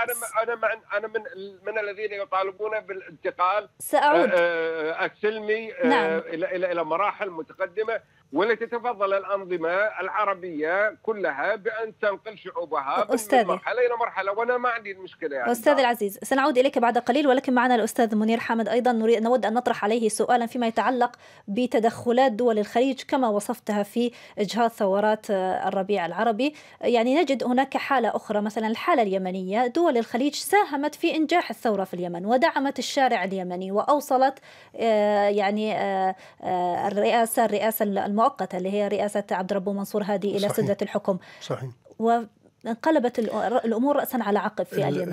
أنا أنا من من الذين يطالبون بالانتقال سأعود آه، آه، السلمي آه، نعم. إلى إلى إلى مراحل متقدمة ولتتفضل الأنظمة العربية كلها بأن تنقل شعوبها أستاذي. من مرحلة إلى مرحلة وأنا ما عندي المشكلة يعني أستاذ العزيز سنعود إليك بعد قليل ولكن معنا الأستاذ منير حامد أيضا. نريد نود أن نطرح عليه سؤالا فيما يتعلق بتدخلات دول الخليج كما وصفتها في إجهاض ثورات الربيع العربي. يعني نجد هناك حالة أخرى مثلا الحالة اليمنية. دول الخليج ساهمت في إنجاح الثورة في اليمن ودعمت الشارع اليمني وأوصلت آه، يعني آه، آه، الرئاسة الرئاسة المؤقتة اللي هي رئاسة عبد ربه منصور هادي إلى سدة الحكم. صحيح. انقلبت الأمور راسا على عقب في اليمن.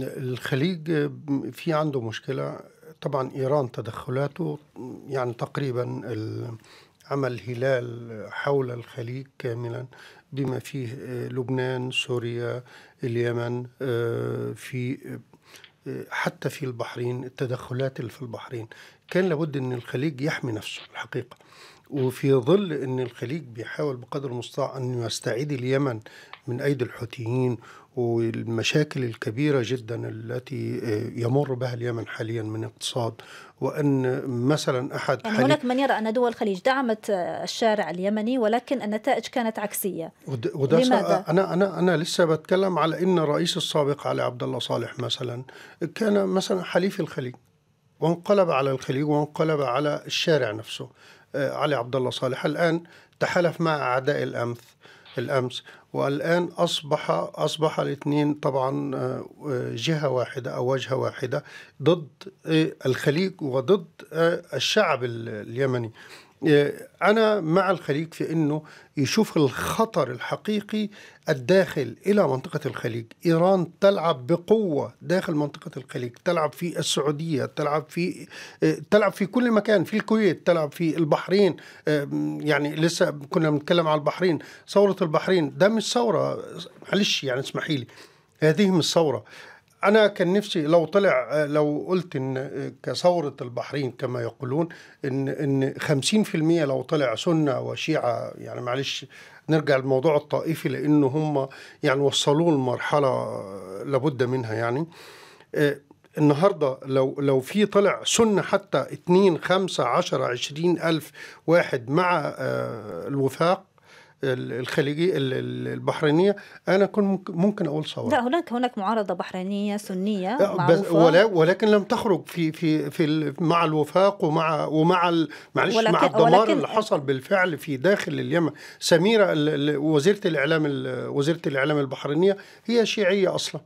الخليج في عنده مشكلة. طبعا إيران تدخلاته يعني تقريبا عمل هلال حول الخليج كاملا بما فيه لبنان سوريا اليمن في حتى في البحرين التدخلات اللي في البحرين. كان لابد إن الخليج يحمي نفسه الحقيقة. وفي ظل إن الخليج بيحاول بقدر المستطاع أن يستعيد اليمن من أيدي الحوثيين والمشاكل الكبيرة جدا التي يمر بها اليمن حاليا من اقتصاد وأن مثلا أحد يعني هناك من يرى أن دول الخليج دعمت الشارع اليمني ولكن النتائج كانت عكسية ود- وده لماذا؟ أنا أنا أنا لسه بتكلم على إن الرئيس السابق علي عبد الله صالح مثلا كان مثلا حليف الخليج وانقلب على الخليج وانقلب على الشارع نفسه آه، علي عبد الله صالح الآن تحالف مع أعداء الامس الأمس. والآن اصبح أصبح الاثنين طبعا آه، جهة واحدة أو وجهة واحدة ضد آه، الخليج وضد آه، الشعب ال- اليمني. أنا مع الخليج في أنه يشوف الخطر الحقيقي الداخل إلى منطقة الخليج. إيران تلعب بقوة داخل منطقة الخليج تلعب في السعودية تلعب في تلعب في كل مكان في الكويت تلعب في البحرين يعني لسه كنا بنتكلم على البحرين ثورة البحرين. ده مش ثورة معلش يعني اسمحي لي هذه مش ثورة. أنا كان نفسي لو طلع لو قلت إن كثورة البحرين كما يقولون إن إن 50% لو طلع سنة وشيعة يعني معلش نرجع للموضوع الطائفي لأنه هم يعني وصلوه لمرحلة لابد منها يعني. النهارده لو لو في طلع سنة حتى 2 5 10 20 ألف واحد مع الوفاق الخليجي البحرينية أنا كنت ممكن أقول ثوره لا هناك هناك معارضة بحرينية سنية بس ولا ولكن لم تخرج في في في مع الوفاق ومع ومع معلش مع الدمار اللي حصل بالفعل في داخل اليمن. سميرة وزيرة الإعلام وزيرة الإعلام البحرينية هي شيعية أصلا.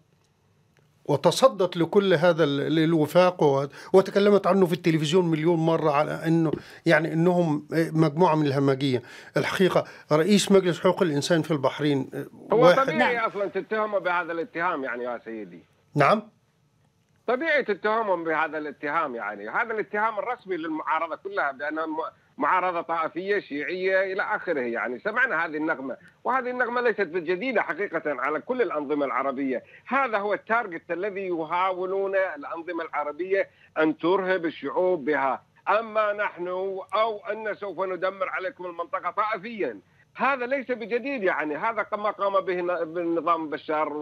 وتصدت لكل هذا الوفاق وتكلمت عنه في التلفزيون مليون مرة على أنه يعني أنهم مجموعة من الهمجية. الحقيقة رئيس مجلس حقوق الإنسان في البحرين هو واحد. طبيعي نعم. أصلا تتهمه بهذا الاتهام يعني يا سيدي. نعم. طبيعي تتهمهم بهذا الاتهام يعني. هذا الاتهام الرسمي للمعارضة كلها بأنها معارضة طائفية شيعية إلى آخره. يعني سمعنا هذه النغمة وهذه النغمة ليست بجديدة حقيقة على كل الأنظمة العربية. هذا هو التارجت الذي يحاولون الأنظمة العربية أن ترهب الشعوب بها. أما نحن أو أن سوف ندمر عليكم المنطقة طائفيا هذا ليس بجديد يعني. هذا ما قام به النظام بشار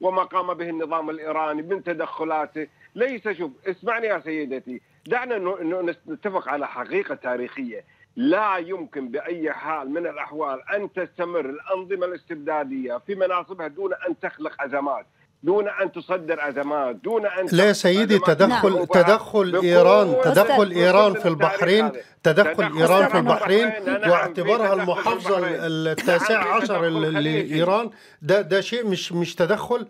وما قام به النظام الإيراني من تدخلاته. ليس شوف اسمعني يا سيدتي. دعنا نتفق على حقيقة تاريخية. لا يمكن بأي حال من الأحوال أن تستمر الأنظمة الاستبدادية في مناصبها دون أن تخلق أزمات دون أن تصدر أزمات دون أن لا سيدي تدخل نعم. تدخل إيران تدخل إيران في البحرين تدخل إيران في البحرين واعتبارها المحافظة التاسع عشر لإيران. ده ده شيء مش مش تدخل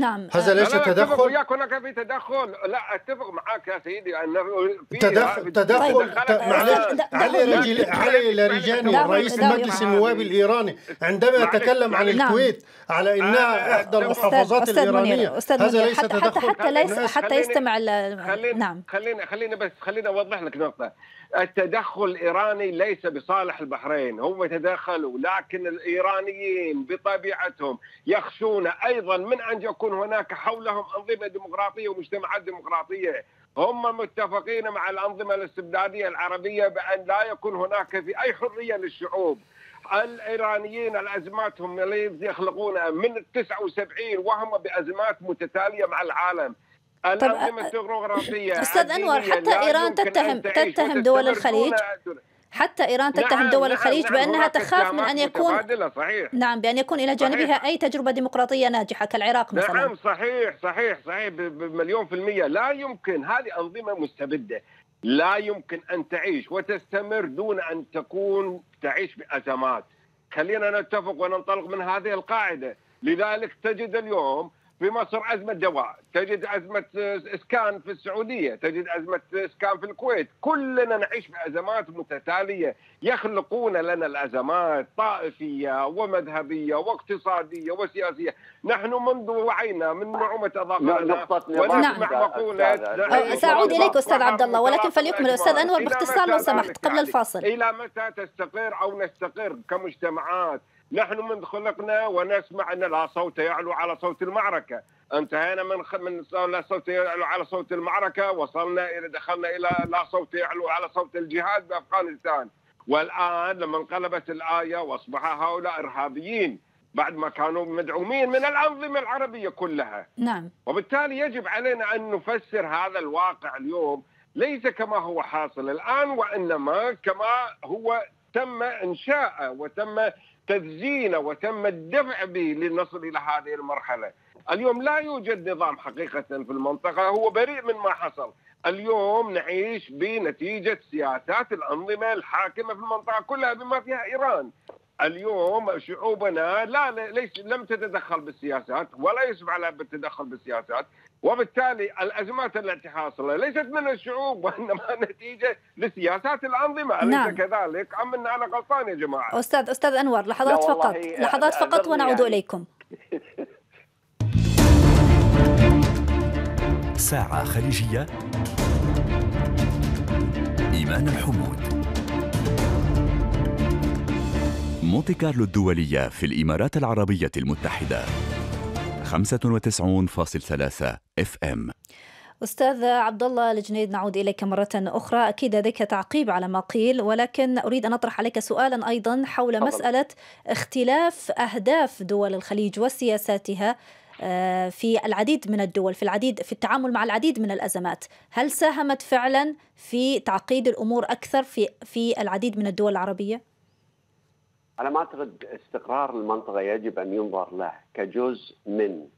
نعم هذا ليس تدخل أتفق وياك هناك في تدخل. لا أتفق معك يا سيدي أنه في تدخل تدخل معلش علي رجل علي لاريجاني رئيس مجلس النواب الإيراني. عندما يتكلم عن الكويت على إنها احدى المحافظات الإيرانية. هذا ليس تدخل. حتى ليس حتى يستمع نعم. خليني خليني بس خليني أوضح لك نقطة. التدخل الإيراني ليس بصالح البحرين هم تدخلوا لكن الإيرانيين بطبيعتهم يخشون أيضا من أن يكون هناك حولهم أنظمة ديمقراطية ومجتمعات ديمقراطية. هم متفقين مع الأنظمة الاستبدادية العربية بأن لا يكون هناك في أي حرية للشعوب. الإيرانيين الازماتهم التي يخلقونها من 79 وهم بأزمات متتالية مع العالم. الأنظمة الجغرافية أستاذ أنور حتى إيران تتهم تتهم دول الخليج؟ حتى إيران تتهم نعم دول الخليج نعم بأنها تخاف من أن يكون صحيح. نعم بأن يكون إلى جانبها صحيح أي تجربة ديمقراطية ناجحة كالعراق مثلا. نعم صحيح صحيح صحيح بمليون في المية. لا يمكن هذه أنظمة مستبدة. لا يمكن أن تعيش وتستمر دون أن تكون تعيش بأزمات. خلينا نتفق وننطلق من هذه القاعدة. لذلك تجد اليوم في مصر أزمة دواء تجد أزمة إسكان في السعودية تجد أزمة إسكان في الكويت. كلنا نعيش بأزمات متتالية يخلقون لنا الأزمات طائفية ومذهبية واقتصادية وسياسية. نحن منذ وعينا من نعومة أظافرنا ونسمع مقولة سأعود إليك أستاذ عبد الله ولكن فليكمل. أستاذ أنور باختصار لو سمحت قبل الفاصل. إلى متى تستقر أو نستقر كمجتمعات؟ نحن من خلقنا ونسمع ان لا صوت يعلو على صوت المعركة، انتهينا من خ... من لا صوت يعلو على صوت المعركة، وصلنا إلى دخلنا إلى لا صوت يعلو على صوت الجهاد بأفغانستان، والآن لما انقلبت الآية وأصبح هؤلاء إرهابيين بعد ما كانوا مدعومين من الأنظمة العربية كلها. نعم. وبالتالي يجب علينا أن نفسر هذا الواقع اليوم ليس كما هو حاصل الآن وإنما كما هو تم إنشاءه وتم تزيينه وتم الدفع به لنصل إلى هذه المرحلة. اليوم لا يوجد نظام حقيقة في المنطقة هو بريء من ما حصل. اليوم نعيش بنتيجة سياسات الأنظمة الحاكمة في المنطقة كلها بما فيها إيران. اليوم شعوبنا لا ليس لم تتدخل بالسياسات ولا يسمع لها بالتدخل بالسياسات. وبالتالي الأزمات التي حاصلة ليست من الشعوب وإنما [laughs] نتيجة لسياسات الأنظمة أليس نعم. كذلك؟ أم أن أنا غلطان يا جماعة؟ أستاذ أستاذ أنور لحظات فقط لحظات فقط ونعود يعني. إليكم. [laughs] ساعة خليجية. إيمان الحمود. مونتي كارلو الدولية في الإمارات العربية المتحدة. 95.3 اف ام أستاذ عبد الله الجنيد نعود إليك مرة أخرى. أكيد لديك تعقيب على ما قيل ولكن أريد أن أطرح عليك سؤالا أيضا حول. مسألة اختلاف أهداف دول الخليج وسياساتها آه، في العديد من الدول في العديد في التعامل مع العديد من الأزمات. هل ساهمت فعلا في تعقيد الأمور أكثر في في العديد من الدول العربية؟ على ما أعتقد استقرار المنطقة يجب أن ينظر له كجزء من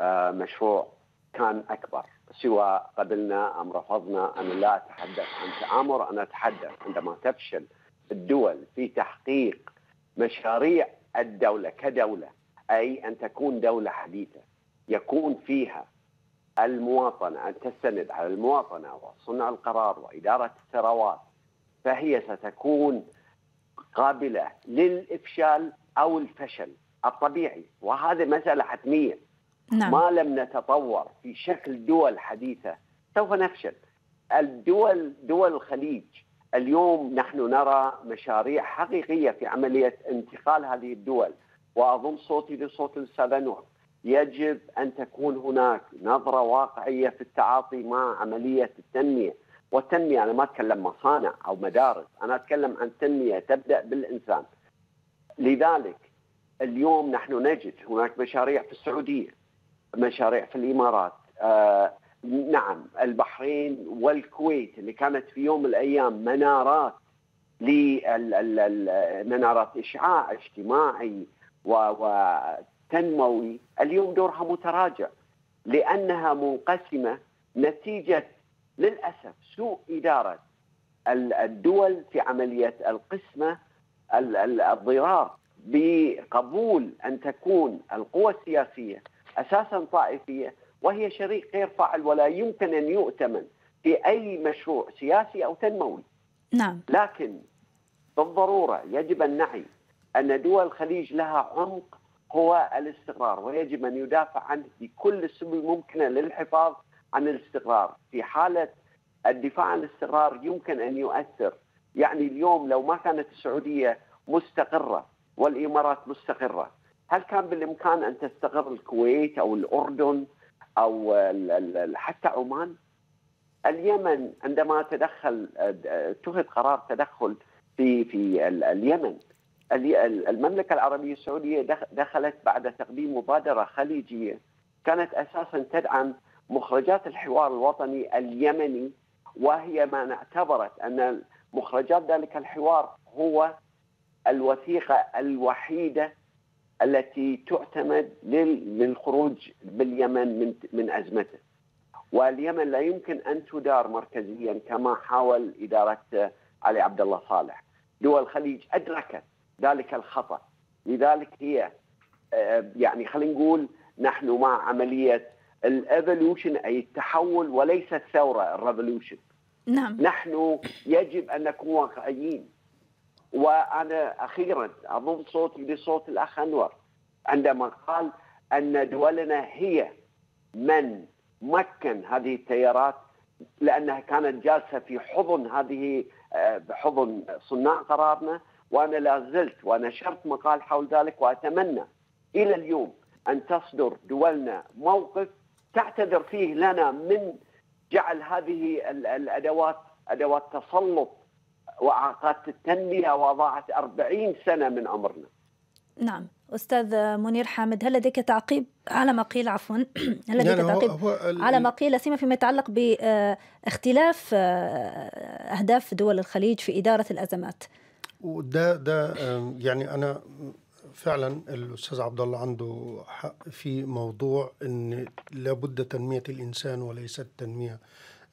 آه، مشروع كان أكبر سواء قبلنا أم رفضنا أنا لا أتحدث عن تآمر. أنا أتحدث عندما تفشل الدول في تحقيق مشاريع الدولة كدولة أي أن تكون دولة حديثة يكون فيها المواطنة أن تستند على المواطنة وصنع القرار وإدارة الثروات فهي ستكون قابلة للإفشال أو الفشل الطبيعي. وهذه مسألة حتمية. نعم. ما لم نتطور في شكل دول حديثة. سوف نفشل. الدول دول الخليج. اليوم نحن نرى مشاريع حقيقية في عملية انتقال هذه الدول. وأظن صوتي لصوت الاستاذ انور يجب أن تكون هناك نظرة واقعية في التعاطي مع عملية التنمية. والتنمية أنا ما أتكلم مصانع أو مدارس أنا أتكلم عن تنمية تبدأ بالإنسان. لذلك اليوم نحن نجد هناك مشاريع في السعودية مشاريع في الإمارات آه نعم البحرين والكويت اللي كانت في يوم من الأيام منارات لمنارات إشعاع اجتماعي وتنموي اليوم دورها متراجع لأنها منقسمة نتيجة للأسف سوء إدارة الدول في عملية القسمة الضرار بقبول أن تكون القوى السياسية أساسا طائفية وهي شريك غير فاعل ولا يمكن أن يؤتمن في أي مشروع سياسي أو تنموي. نعم لكن بالضرورة يجب ان نعي أن دول الخليج لها عمق هو الاستقرار ويجب أن يدافع عنه بكل السبل الممكنة للحفاظ عن الاستقرار، في حالة الدفاع عن الاستقرار يمكن أن يؤثر، يعني اليوم لو ما كانت السعودية مستقرة والإمارات مستقرة، هل كان بالإمكان أن تستقر الكويت أو الأردن أو حتى عمان؟ اليمن عندما تدخل اتخذ قرار تدخل في في اليمن. المملكة العربية السعودية دخلت بعد تقديم مبادرة خليجية كانت أساسا تدعم مخرجات الحوار الوطني اليمني وهي ما اعتبرت أن مخرجات ذلك الحوار هو الوثيقة الوحيدة التي تعتمد للخروج باليمن من من أزمته. واليمن لا يمكن أن تدار مركزيا كما حاول إدارة علي عبد الله صالح. دول الخليج أدركت ذلك الخطأ، لذلك هي يعني خلينا نقول نحن مع عملية ال evolution أي التحول وليس الثورة ال revolution. نعم. نحن يجب أن نكون واقعيين. وأنا أخيرا أضم صوتي لصوت الأخ أنور. عندما قال أن دولنا هي من مكن هذه التيارات لأنها كانت جالسة في حضن هذه بحضن صناع قرارنا وأنا لا زلت ونشرت مقال حول ذلك وأتمنى إلى اليوم أن تصدر دولنا موقف تعتذر فيه لنا من جعل هذه الأدوات أدوات تسلط وعقدت التنمية وضاعت أربعين سنة من عمرنا. نعم. أستاذ منير حامد هل لديك تعقيب؟ على ما قيل عفوا. [clears throat] هل لديك يعني تعقيب؟ هو على ما قيل سيما فيما يتعلق باختلاف أهداف دول الخليج في إدارة الأزمات. وده ده يعني أنا فعلا الأستاذ عبد الله عنده حق في موضوع إن لابد تنمية الإنسان وليست تنميه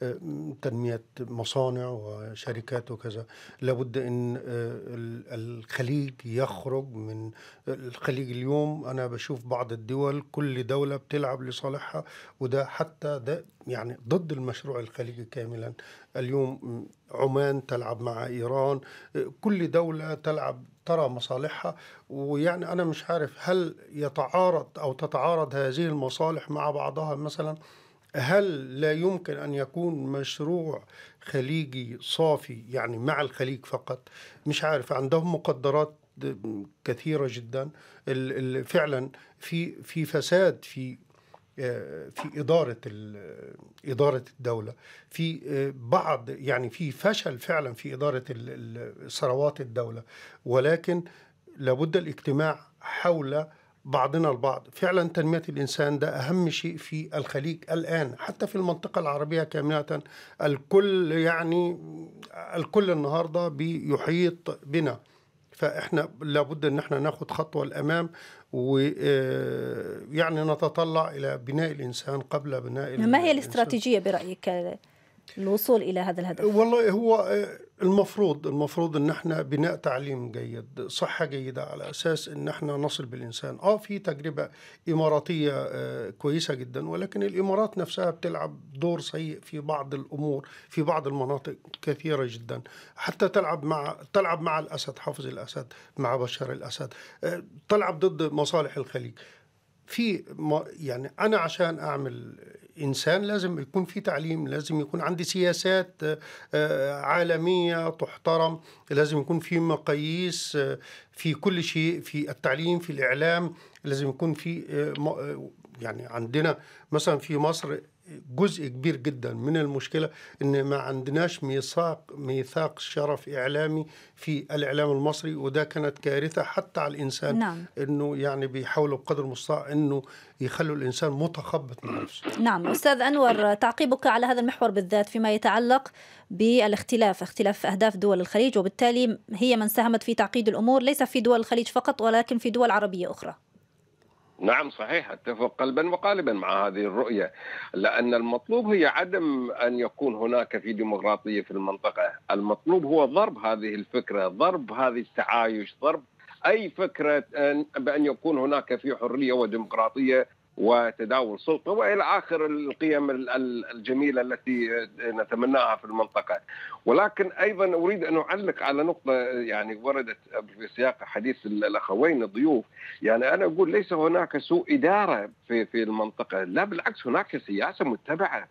آم، تنمية مصانع وشركات وكذا. لابد إن آه، ال- الخليج يخرج من الخليج اليوم. أنا بشوف بعض الدول كل دولة بتلعب لصالحها وده حتى ده يعني ضد المشروع الخليجي كاملا. اليوم عمان تلعب مع إيران كل دولة تلعب ترى مصالحها. ويعني أنا مش عارف هل يتعارض أو تتعارض هذه المصالح مع بعضها مثلا؟ هل لا يمكن أن يكون مشروع خليجي صافي يعني مع الخليج فقط؟ مش عارف عندهم مقدرات كثيرة جدا. فعلا في في فساد في آه، في إدارة إدارة الدولة. في آه، بعض يعني في فشل فعلا في إدارة ثروات الدولة. ولكن لابد الاجتماع حول بعضنا البعض. فعلا تنمية الإنسان ده أهم شيء في الخليج الآن حتى في المنطقة العربية كاملة. الكل يعني الكل النهاردة بيحيط بنا. فإحنا لابد إن إحنا ناخد خطوة الامام ويعني نتطلع إلى بناء الإنسان قبل بناء ما هي الإنسان. الاستراتيجية برايك للوصول إلى هذا الهدف؟ والله هو آه، المفروض المفروض إن إحنا بناء تعليم جيد صحة جيدة على أساس إن إحنا نصل بالإنسان. آه في تجربة إماراتية آه، كويسة جدا ولكن الإمارات نفسها بتلعب دور سيء في بعض الأمور في بعض المناطق كثيرة جدا. حتى تلعب مع تلعب مع الأسد حافظ الأسد مع بشار الأسد آه، تلعب ضد مصالح الخليج. في يعني أنا عشان أعمل انسان لازم يكون في تعليم لازم يكون عندي سياسات آه، آه، عالمية تحترم لازم يكون في مقاييس آه، في كل شيء في التعليم في الإعلام لازم يكون في يعني عندنا مثلا في مصر جزء كبير جدا من المشكلة إن ما عندناش ميثاق ميثاق شرف إعلامي في الإعلام المصري وده كانت كارثة حتى على الإنسان نعم. إنه يعني بيحاولوا بقدر المستطاع إنه يخلوا الإنسان متخبط من نفسه. نعم. أستاذ أنور تعقيبك على هذا المحور بالذات فيما يتعلق بالاختلاف اختلاف أهداف دول الخليج وبالتالي هي من ساهمت في تعقيد الأمور ليس في دول الخليج فقط ولكن في دول عربية أخرى. نعم صحيح أتفق قلبا وقالبا مع هذه الرؤية لأن المطلوب هي عدم أن يكون هناك في ديمقراطية في المنطقة، المطلوب هو ضرب هذه الفكرة، ضرب هذه التعايش، ضرب أي فكرة بأن يكون هناك في حرية وديمقراطية وتداول سلطه والى آخر القيم ال- ال- الجميلة التي نتمناها في المنطقة. ولكن أيضا أريد أن أعلق على نقطة يعني وردت في سياق حديث الأخوين الضيوف. يعني أنا أقول ليس هناك سوء إدارة في في المنطقة، لا بالعكس هناك سياسة متبعة،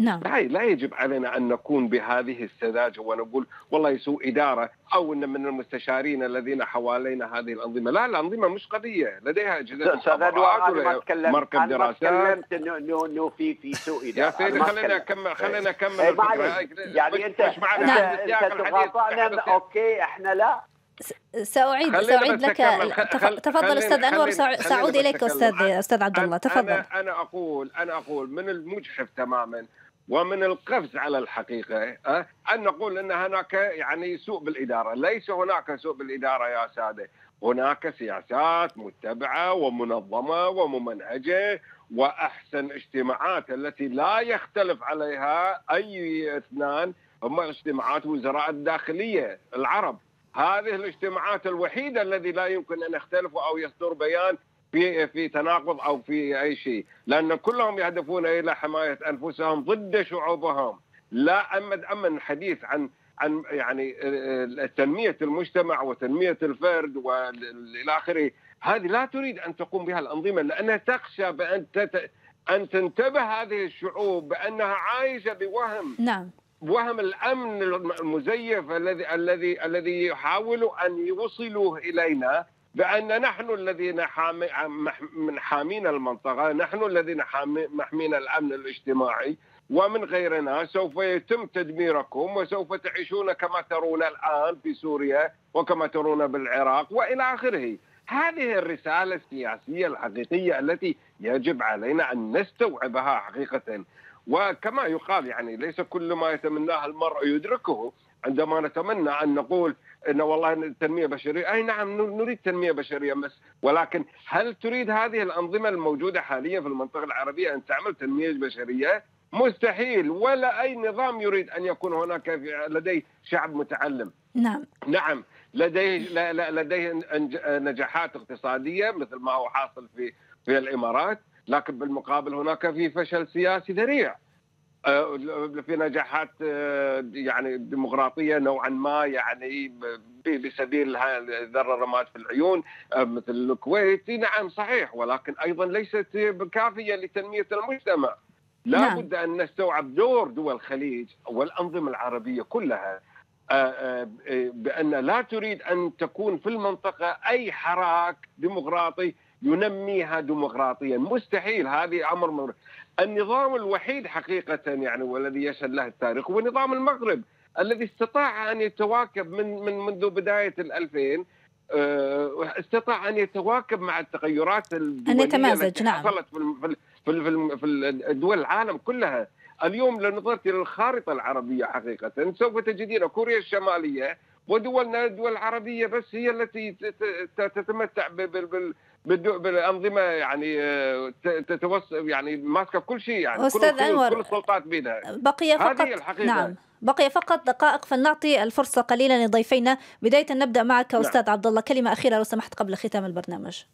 نعم. لا لا يجب علينا أن نكون بهذه السذاجة ونقول والله سوء إدارة أو إن من المستشارين الذين حوالينا هذه الأنظمة، لا الأنظمة مش قضية، لديها أجهزة أستاذ مخابرات انور أنا ما ولها تكلمت مركب أنا ما دراسات. تكلمت انه انه في في سوء إدارة. يا أنا سيدي خلينا. اكمل خلينا اكمل إيه،. يعني انت مش معنا نعم. أنت أوكي إحنا لا. سأعيد بس لك خل- تفضل بس إليك أكمل. أستاذ أنا- أستاذ عبد الله. تفضل. أنا أنا أقول أنا أقول من المجحف تماما ومن القفز على الحقيقة أه؟ أن نقول إن هناك يعني سوء بالإدارة، ليس هناك سوء بالإدارة يا سادة، هناك سياسات متبعة ومنظمة وممنهجة وأحسن اجتماعات التي لا يختلف عليها أي اثنان هم اجتماعات وزراء الداخلية العرب. هذه الاجتماعات الوحيدة الذي لا يمكن أن يختلفوا أو يصدر بيان في في تناقض أو في أي شيء، لأن كلهم يهدفون إلى حماية أنفسهم ضد شعوبهم، لا اما اما الحديث عن عن يعني تنمية المجتمع وتنمية الفرد وإلى آخره، هذه لا تريد أن تقوم بها الأنظمة لأنها تخشى بأن تت... أن تنتبه هذه الشعوب بأنها عايشة بوهم. نعم. وهم الأمن المزيف الذي الذي الذي يحاولوا أن يوصلوه إلينا. بان نحن الذين حامي من حامين المنطقة، نحن الذين محمين الأمن الاجتماعي ومن غيرنا سوف يتم تدميركم وسوف تعيشون كما ترون الآن في سوريا وكما ترون بالعراق وإلى آخره. هذه الرسالة السياسية الحقيقية التي يجب علينا أن نستوعبها حقيقة وكما يقال يعني ليس كل ما يتمناه المرء يدركه عندما نتمنى أن نقول ان والله التنميه بشرية. أي نعم نريد تنمية بشرية بس. ولكن هل تريد هذه الأنظمة الموجودة حاليا في المنطقة العربية أن تعمل تنمية بشرية؟ مستحيل. ولا أي نظام يريد أن يكون هناك لديه شعب متعلم. نعم. نعم. لديه لديه نجاحات اقتصادية مثل ما هو حاصل في في الإمارات. لكن بالمقابل هناك في فشل سياسي ذريع. في نجاحات آه، يعني ديمقراطية نوعا ما يعني بسبيل ذر الرماد في العيون آه، مثل الكويت. نعم صحيح. ولكن أيضا ليست كافية لتنمية المجتمع. لا نعم. بد أن نستوعب دور دول الخليج والأنظمة العربية كلها بأن لا تريد أن تكون في المنطقة أي حراك ديمقراطي ينميها ديمقراطيا. مستحيل. هذه أمر مر... النظام الوحيد حقيقة يعني والذي يشهد له التاريخ هو نظام المغرب الذي استطاع أن يتواكب من من منذ بداية ال2000 آه، استطاع أن يتواكب مع التغيرات ان يتمازج نعم. حصلت في في في الدول العالم كلها. اليوم لو نظرت إلى الخارطة العربية حقيقة سوف تجدين كوريا الشمالية ودولنا الدول العربية بس هي التي تتمتع بالأنظمة يعني آه، تتوصل يعني ماسكه كل شيء يعني أستاذ كل أنور كل السلطات بيدها بقي فقط هذه الحقيقة. نعم. بقي فقط دقائق فلنعطي الفرصة قليلا لضيفينا. بداية نبدأ معك نعم. أستاذ عبد الله كلمة أخيرة لو سمحت قبل ختام البرنامج.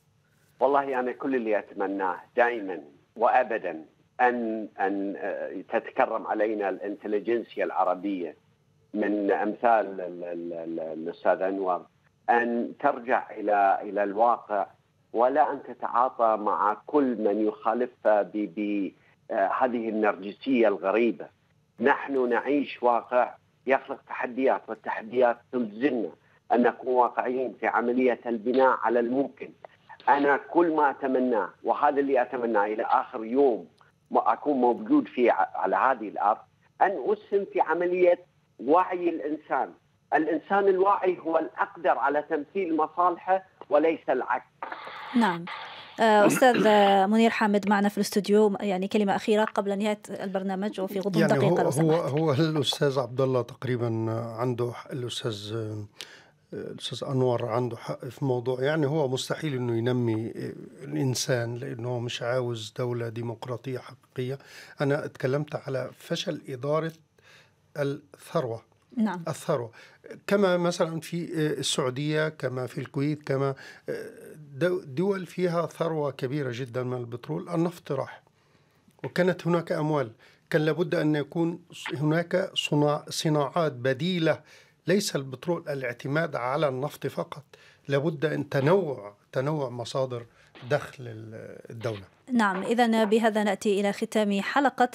والله أنا يعني كل اللي أتمناه دائما وابدا ان أن آه، تتكرم علينا الانتليجنسيا العربية. من أمثال الأستاذ أنور أن ترجع إلى إلى الواقع ولا أن تتعاطى مع كل من يخالفها بهذه النرجسية الغريبة. نحن نعيش واقع يخلق تحديات والتحديات تلزمنا أن نكون واقعيين في عملية البناء على الممكن. أنا كل ما أتمناه وهذا اللي أتمناه إلى آخر يوم اكون موجود فيه على هذه الأرض أن أسهم في عملية وعي الإنسان، الإنسان الواعي هو الأقدر على تمثيل مصالحه وليس العكس. نعم. آه، أستاذ منير حامد معنا في الاستوديو. يعني كلمة أخيرة قبل نهاية البرنامج وفي غضون يعني دقيقة هو هو, هو الأستاذ عبد الله تقريبا عنده الأستاذ الأستاذ أنور عنده حق في موضوع. يعني هو مستحيل إنه ينمي الإنسان لأنه مش عاوز دولة ديمقراطية حقيقية. أنا اتكلمت على فشل إدارة الثروة. نعم. الثروة. كما مثلا في السعودية كما في الكويت كما دول فيها ثروة كبيرة جدا من البترول النفط راح. وكانت هناك أموال. كان لابد أن يكون هناك صناعات بديلة. ليس البترول الاعتماد على النفط فقط. لابد أن تنوع تنوع مصادر دخل الدولة. نعم إذا بهذا نأتي إلى ختام حلقة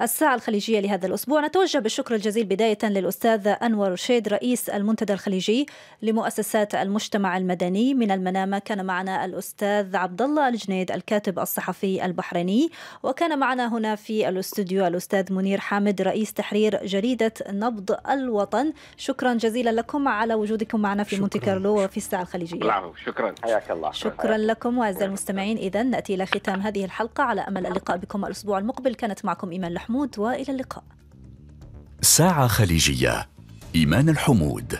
الساعة الخليجية لهذا الأسبوع. نتوجه بالشكر الجزيل بداية للأستاذ أنور رشيد رئيس المنتدى الخليجي لمؤسسات المجتمع المدني. من المنامة كان معنا الأستاذ عبد الله الجنيد الكاتب الصحفي البحريني. وكان معنا هنا في الاستوديو الأستاذ منير حامد رئيس تحرير جريدة نبض الوطن. شكرا جزيلا لكم على وجودكم معنا في مونتي كارلو وفي الساعة الخليجية. شكرا. حياك الله. شكرا لكم وأعزائي المستمعين. إذا نأتي إلى ختام هذه الحلقة. على أمل اللقاء بكم الأسبوع المقبل. كانت معكم إيمان الحمود وإلى اللقاء. ساعة خليجية. إيمان الحمود.